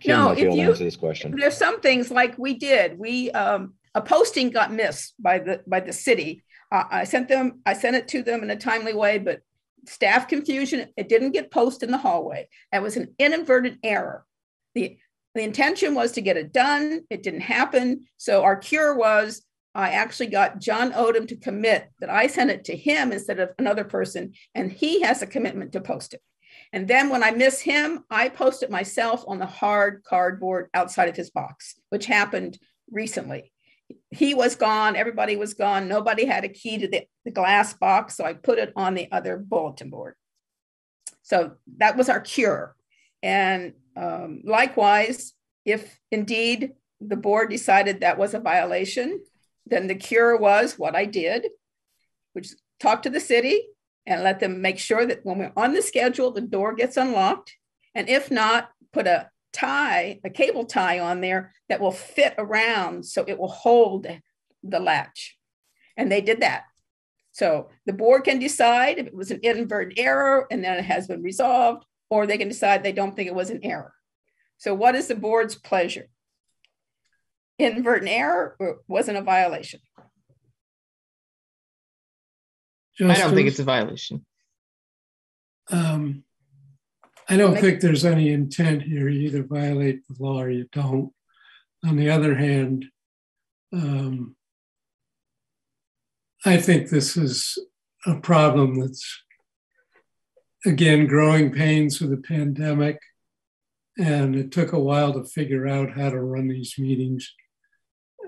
Speaker 3: Kim
Speaker 2: No, if you-
Speaker 3: answer this question.
Speaker 2: there's some things like we did, we, um, a posting got missed by the, by the city. Uh, I sent them, I sent it to them in a timely way, but staff confusion, it didn't get posted in the hallway. That was an inadvertent error. The, the intention was to get it done. It didn't happen. So our cure was I actually got John Odum to commit that I sent it to him instead of another person, and he has a commitment to post it. And then when I miss him, I post it myself on the hard cardboard outside of his box, which happened recently. He was gone, everybody was gone, nobody had a key to the, the glass box, so I put it on the other bulletin board. So that was our cure. And um, likewise, if indeed the board decided that was a violation, then the cure was what I did, which talk to the city and let them make sure that when we're on the schedule, the door gets unlocked. And if not, put a tie, a cable tie on there that will fit around so it will hold the latch. And they did that. So the board can decide if it was an inadvertent error and then it has been resolved, or they can decide they don't think it was an error. So what is the board's pleasure? Inadvertent error or wasn't a violation?
Speaker 6: I don't think it's a violation.
Speaker 1: Um, I don't
Speaker 2: Make-
Speaker 1: think there's any intent here. You either violate the law or you don't. On the other hand, um, I think this is a problem that's, again, growing pains with the pandemic. And it took a while to figure out how to run these meetings.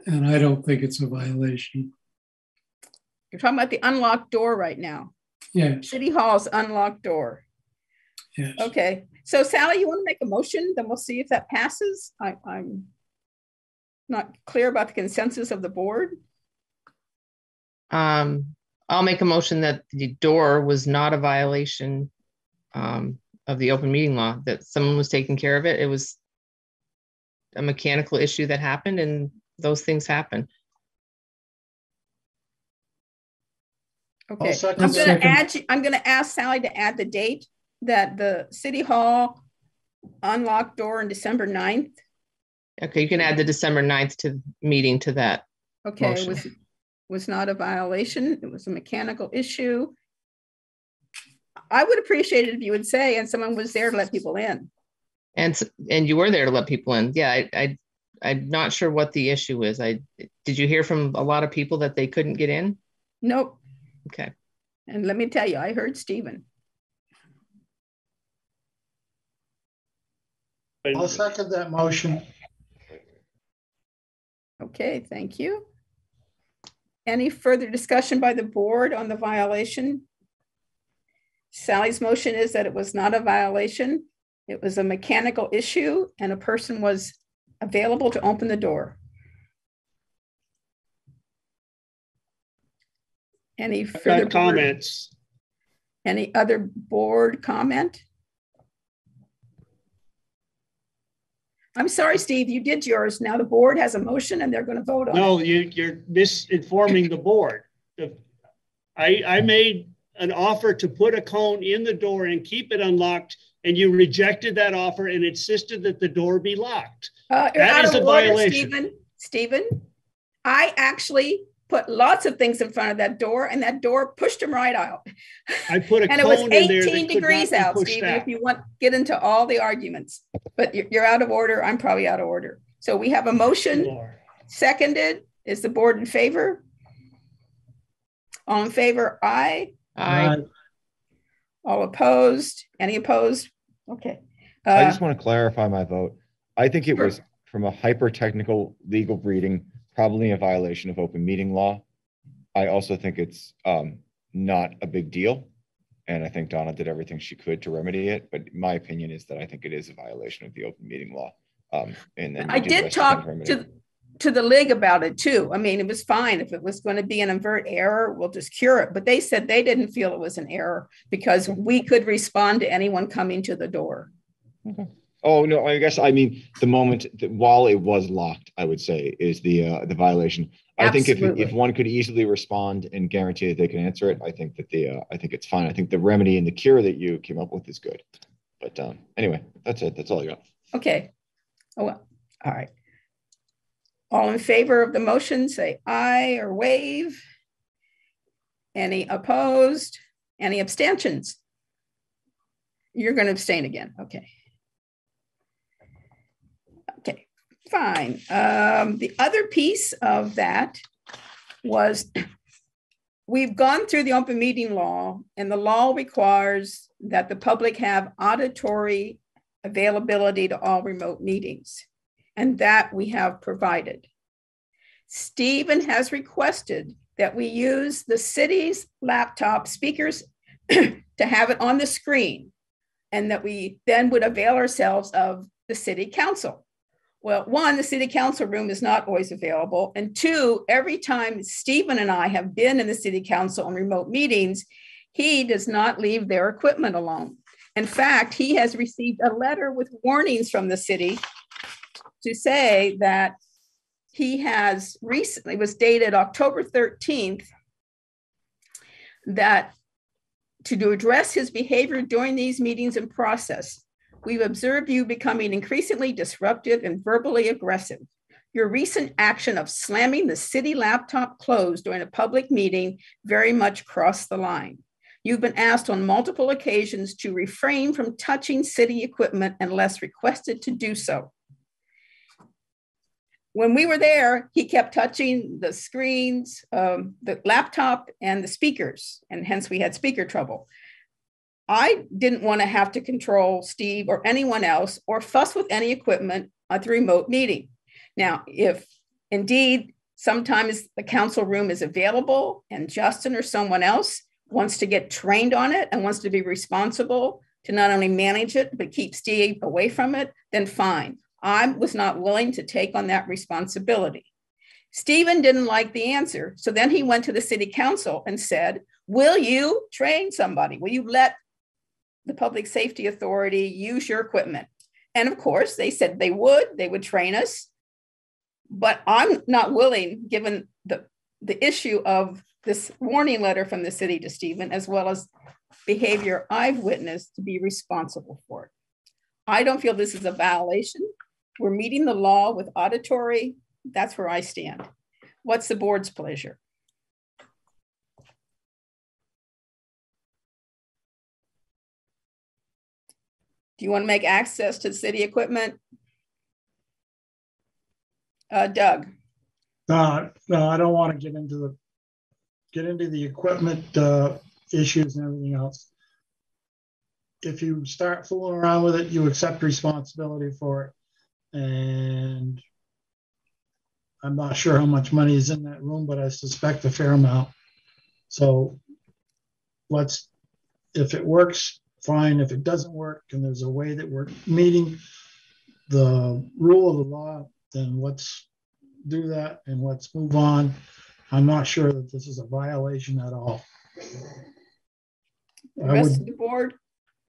Speaker 1: And I don't think it's a violation.
Speaker 2: You're talking about the unlocked door right now.
Speaker 1: Yeah.
Speaker 2: City Hall's unlocked door.
Speaker 1: yes.
Speaker 2: Okay, so Sally, you want to make a motion? Then we'll see if that passes. I, I'm not clear about the consensus of the board.
Speaker 6: Um, I'll make a motion that the door was not a violation um, of the open meeting law, that someone was taking care of it. It was a mechanical issue that happened and those things happen.
Speaker 2: Okay, I'm gonna add, I'm gonna ask Sally to add the date that the City Hall unlocked door on December 9th.
Speaker 6: Okay, you can add the December 9th to meeting to that.
Speaker 2: Okay, it was, was not a violation. It was a mechanical issue. I would appreciate it if you would say, and someone was there to let people in.
Speaker 6: And, and you were there to let people in. Yeah, I, I, I'm not sure what the issue is. I, did you hear from a lot of people that they couldn't get in?
Speaker 2: Nope.
Speaker 6: Okay.
Speaker 2: And let me tell you, I heard Stephen.
Speaker 5: I'll second that motion.
Speaker 2: Okay, thank you. Any further discussion by the board on the violation? Sally's motion is that it was not a violation. It was a mechanical issue and a person was available to open the door. Any further
Speaker 4: got
Speaker 2: board-
Speaker 4: comments.
Speaker 2: Any other board comment? I'm sorry, Steve, you did yours. Now the board has a motion and they're going to vote on it.
Speaker 4: No, you, you're misinforming the board. The- I, I made an offer to put a cone in the door and keep it unlocked, and you rejected that offer and insisted that the door be locked.
Speaker 2: Uh, you're
Speaker 4: That
Speaker 2: out
Speaker 4: is
Speaker 2: of
Speaker 4: a
Speaker 2: order,
Speaker 4: violation.
Speaker 2: Stephen. Stephen, I actually put lots of things in front of that door and that door pushed him right out.
Speaker 4: I put a
Speaker 2: And it was
Speaker 4: cone in there that
Speaker 2: 18
Speaker 4: could not
Speaker 2: degrees out, Stephen,
Speaker 4: out.
Speaker 2: if you want, to get into all the arguments. But you're, you're out of order. I'm probably out of order. So we have a motion
Speaker 4: Lord.
Speaker 2: seconded. Is the board in favor? All in favor? Aye.
Speaker 6: I,
Speaker 2: All opposed? Any opposed? Okay.
Speaker 3: I
Speaker 2: Uh,
Speaker 3: just want to clarify my vote. I think it
Speaker 2: Sure.
Speaker 3: was from a hyper-technical legal reading, probably a violation of open meeting law. I also think it's um, not a big deal. And I think Donna did everything she could to remedy it, but my opinion is that I think it is a violation of the open meeting law. Um, And then.
Speaker 2: I did
Speaker 3: rest of the
Speaker 2: talk to, to the league about it too. I mean, it was fine. If it was going to be an invert error, we'll just cure it. But they said they didn't feel it was an error because we could respond to anyone coming to the door.
Speaker 3: Oh, no, I guess, I mean, the moment, that while it was locked, I would say, is the, uh, the violation. I think if, if one could easily respond and guarantee that they can answer it, I think that the, uh, I think it's fine. I think the remedy and the cure that you came up with is good. But, um, anyway, that's it. That's all I got.
Speaker 2: Okay. Oh, well, all right. All in favor of the motion, say aye or wave. Any opposed? Any abstentions? You're going to abstain again. Okay. Okay, fine. Um, the other piece of that was we've gone through the open meeting law and the law requires that the public have auditory availability to all remote meetings. And that we have provided. Stephen has requested that we use the city's laptop speakers to have it on the screen and that we then would avail ourselves of the city council. Well, one, the city council room is not always available. And two, every time Stephen and I have been in the city council on remote meetings, he does not leave their equipment alone. In fact, he has received a letter with warnings from the city to say that he has recently, was dated October 13th, that to address his behavior during these meetings and process, we've observed you becoming increasingly disruptive and verbally aggressive. Your recent action of slamming the city laptop closed during a public meeting very much crossed the line. You've been asked on multiple occasions to refrain from touching city equipment unless requested to do so. When we were there, he kept touching the screens, um, the laptop, and the speakers, and hence we had speaker trouble. I didn't want to have to control Steve or anyone else or fuss with any equipment at the remote meeting. Now, if indeed sometimes the council room is available and Justin or someone else wants to get trained on it and wants to be responsible to not only manage it, but keep Steve away from it, then fine. I was not willing to take on that responsibility. Stephen didn't like the answer. So then he went to the city council and said, Will you train somebody? Will you let the public safety authority use your equipment? And of course, they said they would, they would train us. But I'm not willing, given the, the issue of this warning letter from the city to Stephen, as well as behavior I've witnessed, to be responsible for it. I don't feel this is a violation. We're meeting the law with auditory. That's where I stand. What's the board's pleasure? Do you want to make access to city equipment? Uh, Doug?
Speaker 5: No, no, I don't want to get into the, get into the equipment uh, issues and everything else. If you start fooling around with it, you accept responsibility for it. And I'm not sure how much money is in that room, but I suspect a fair amount. So let's, if it works, fine. If it doesn't work and there's a way that we're meeting the rule of the law, then let's do that and let's move on. I'm not sure that this is a violation at all.
Speaker 2: The rest
Speaker 5: would-
Speaker 2: of the board?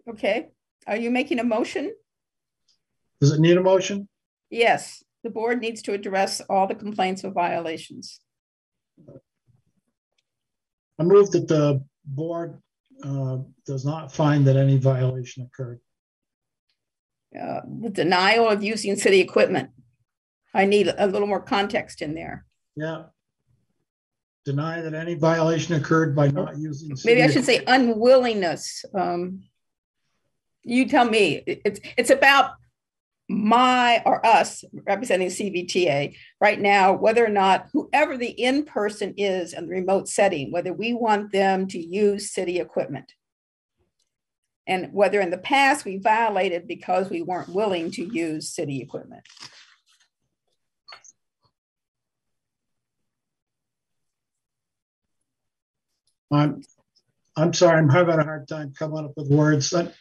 Speaker 2: Okay. Are you making a motion?
Speaker 5: Does it need a motion?
Speaker 2: Yes, the board needs to address all the complaints of violations.
Speaker 5: I move that the board uh, does not find that any violation occurred.
Speaker 2: Uh, the denial of using city equipment. I need a little more context in there.
Speaker 5: Yeah. Deny that any violation occurred by not using.
Speaker 2: Maybe I should say unwillingness. Um, you tell me. It's it's about my or us representing CVTA right now, whether or not whoever the in person is in the remote setting, whether we want them to use city equipment. And whether in the past we violated because we weren't willing to use city equipment.
Speaker 5: I'm, I'm sorry, I'm having a hard time coming up with words. I,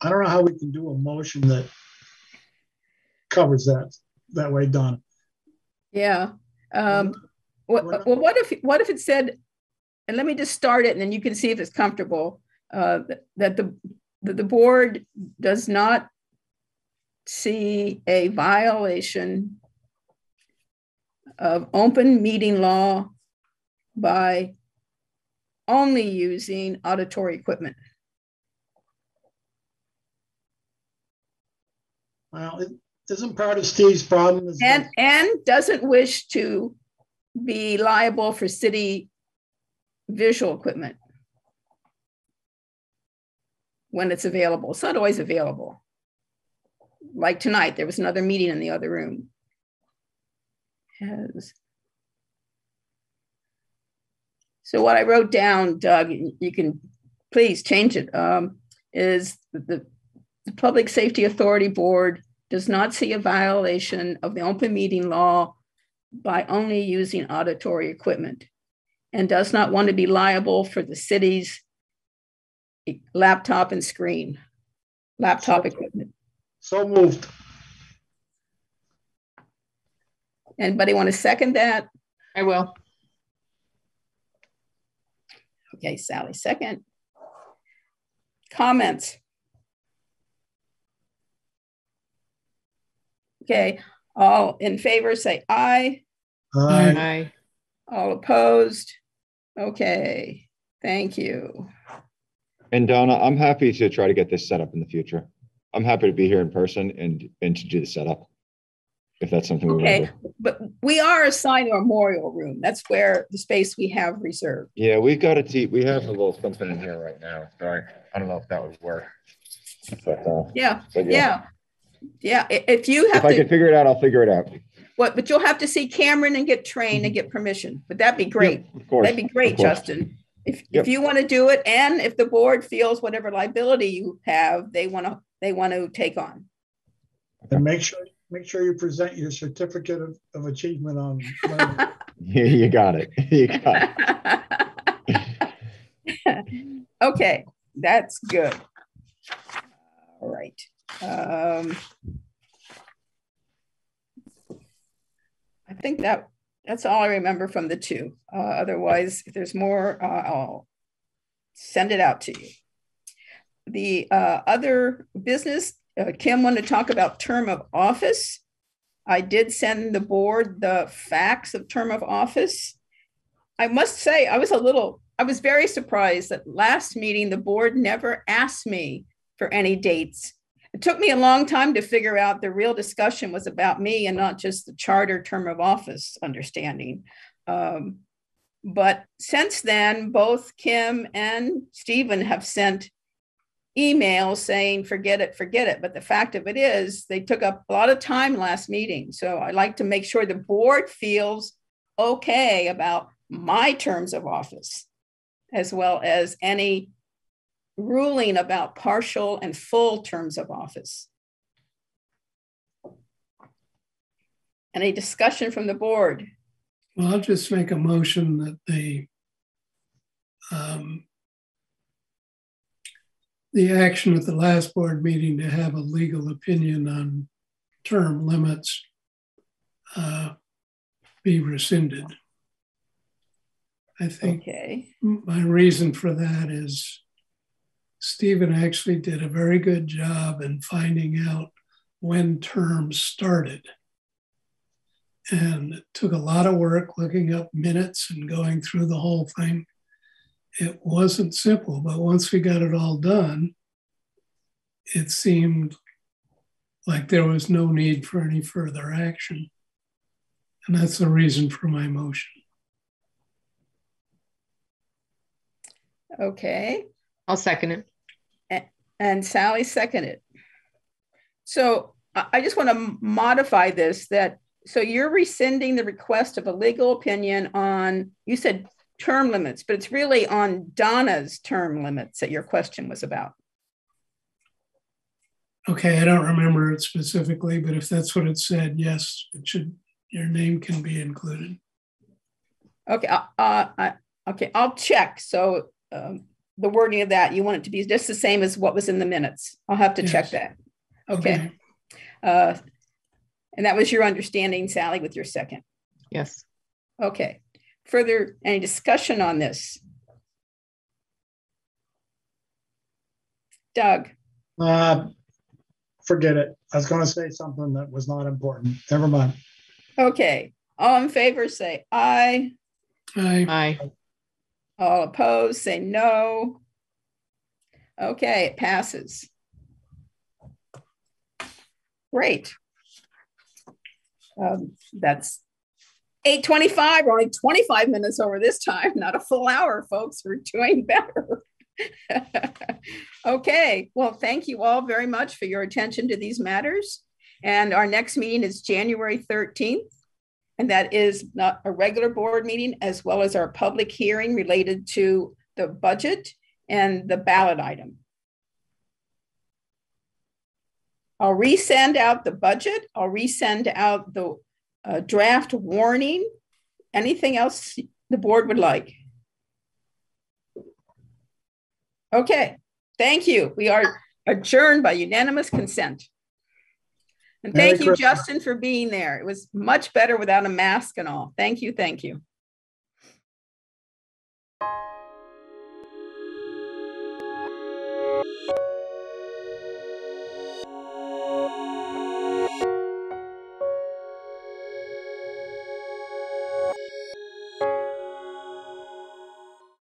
Speaker 5: I don't know how we can do a motion that covers that, that way, Donna.
Speaker 2: Yeah. Um, what, well, what if what if it said, and let me just start it, and then you can see if it's comfortable. Uh, that, that the that the board does not see a violation of open meeting law by only using auditory equipment.
Speaker 5: Well, it isn't part of Steve's problem. is
Speaker 2: and
Speaker 5: that-
Speaker 2: and doesn't wish to be liable for city visual equipment when it's available. It's not always available. Like tonight, there was another meeting in the other room. Has so what I wrote down, Doug, you can please change it. Um, is the the Public Safety Authority Board does not see a violation of the open meeting law by only using auditory equipment and does not want to be liable for the city's laptop and screen, laptop equipment.
Speaker 5: So moved.
Speaker 2: Anybody want to second that?
Speaker 6: I will.
Speaker 2: Okay, Sally, second. Comments? Okay, all in favor say aye.
Speaker 5: Aye.
Speaker 6: Aye.
Speaker 2: All opposed? Okay, thank you.
Speaker 3: And Donna, I'm happy to try to get this set up in the future. I'm happy to be here in person and, and to do the setup. If that's something we
Speaker 2: Okay,
Speaker 3: do.
Speaker 2: but we are assigned a memorial room. That's where the space we have reserved.
Speaker 3: Yeah, we've got a te, we have a little something in here right now. Sorry. I don't know if that would work. But, uh,
Speaker 2: Yeah,
Speaker 3: but
Speaker 2: yeah. Yeah, i- if you have
Speaker 3: If
Speaker 2: have
Speaker 3: I can figure it out, I'll figure it out.
Speaker 2: what, but you'll have to see Cameron and get trained and get permission. But that'd be great?
Speaker 3: Of course.
Speaker 2: That'd be great. Justin. If,
Speaker 3: Yep.
Speaker 2: if you want to do it and if the board feels whatever liability you have, they want to, they want to take on.
Speaker 5: And make sure, make sure you present your certificate of, of achievement on. Monday.
Speaker 3: You, you got it. You got it.
Speaker 2: Okay, that's good. All right. Um, I think that, that's all I remember from the two. Uh, otherwise, if there's more, uh, I'll send it out to you. The uh, other business, uh, Kim wanted to talk about term of office. I did send the board the facts of term of office. I must say, I was a little, I was very surprised that last meeting, the board never asked me for any dates. It took me a long time to figure out the real discussion was about me and not just the charter term of office understanding. Um, but since then, both Kim and Stephen have sent emails saying, forget it, forget it. But the fact of it is, they took up a lot of time last meeting. So I'd like to make sure the board feels okay about my terms of office, as well as any ruling about partial and full terms of office. Any discussion from the board?
Speaker 1: Well, I'll just make a motion that the um, the action at the last board meeting to have a legal opinion on term limits uh, be rescinded. I think
Speaker 2: Okay,
Speaker 1: my reason for that is Stephen actually did a very good job in finding out when terms started. And it took a lot of work looking up minutes and going through the whole thing. It wasn't simple, but once we got it all done, it seemed like there was no need for any further action. And that's the reason for my motion.
Speaker 2: okay.
Speaker 6: I'll second it.
Speaker 2: And Sally seconded. So I I just want to modify this that, so you're rescinding the request of a legal opinion on, you said term limits, but it's really on Donna's term limits that your question was about.
Speaker 1: Okay, I don't remember it specifically, but if that's what it said, yes, it should, your name can be included.
Speaker 2: Okay, uh, uh, I- okay, I'll check. So um, the wording of that, you want it to be just the same as what was in the minutes. I'll have to check that. Okay. Uh, And that was your understanding, Sally, with your second.
Speaker 6: Yes.
Speaker 2: Okay. Further, any discussion on this? Doug,
Speaker 5: Uh, Forget it. I was gonna say something that was not important. Never mind.
Speaker 2: okay. All in favor, say aye.
Speaker 1: I,
Speaker 6: Aye.
Speaker 2: All opposed, say no. Okay, it passes. Great. Um, That's 8:25, we're only 25 minutes over this time, not a full hour, folks. We're doing better. Okay, well, thank you all very much for your attention to these matters. And our next meeting is January 13th. And that is not a regular board meeting, as well as our public hearing related to the budget and the ballot item. I'll resend out the budget. I'll resend out the uh, draft warning. Anything else the board would like? Okay, thank you. We are adjourned by unanimous consent. And
Speaker 5: Merry
Speaker 2: thank you,
Speaker 5: Christmas.
Speaker 2: Justin, for being there. It was much better without a mask and all. Thank you, thank you.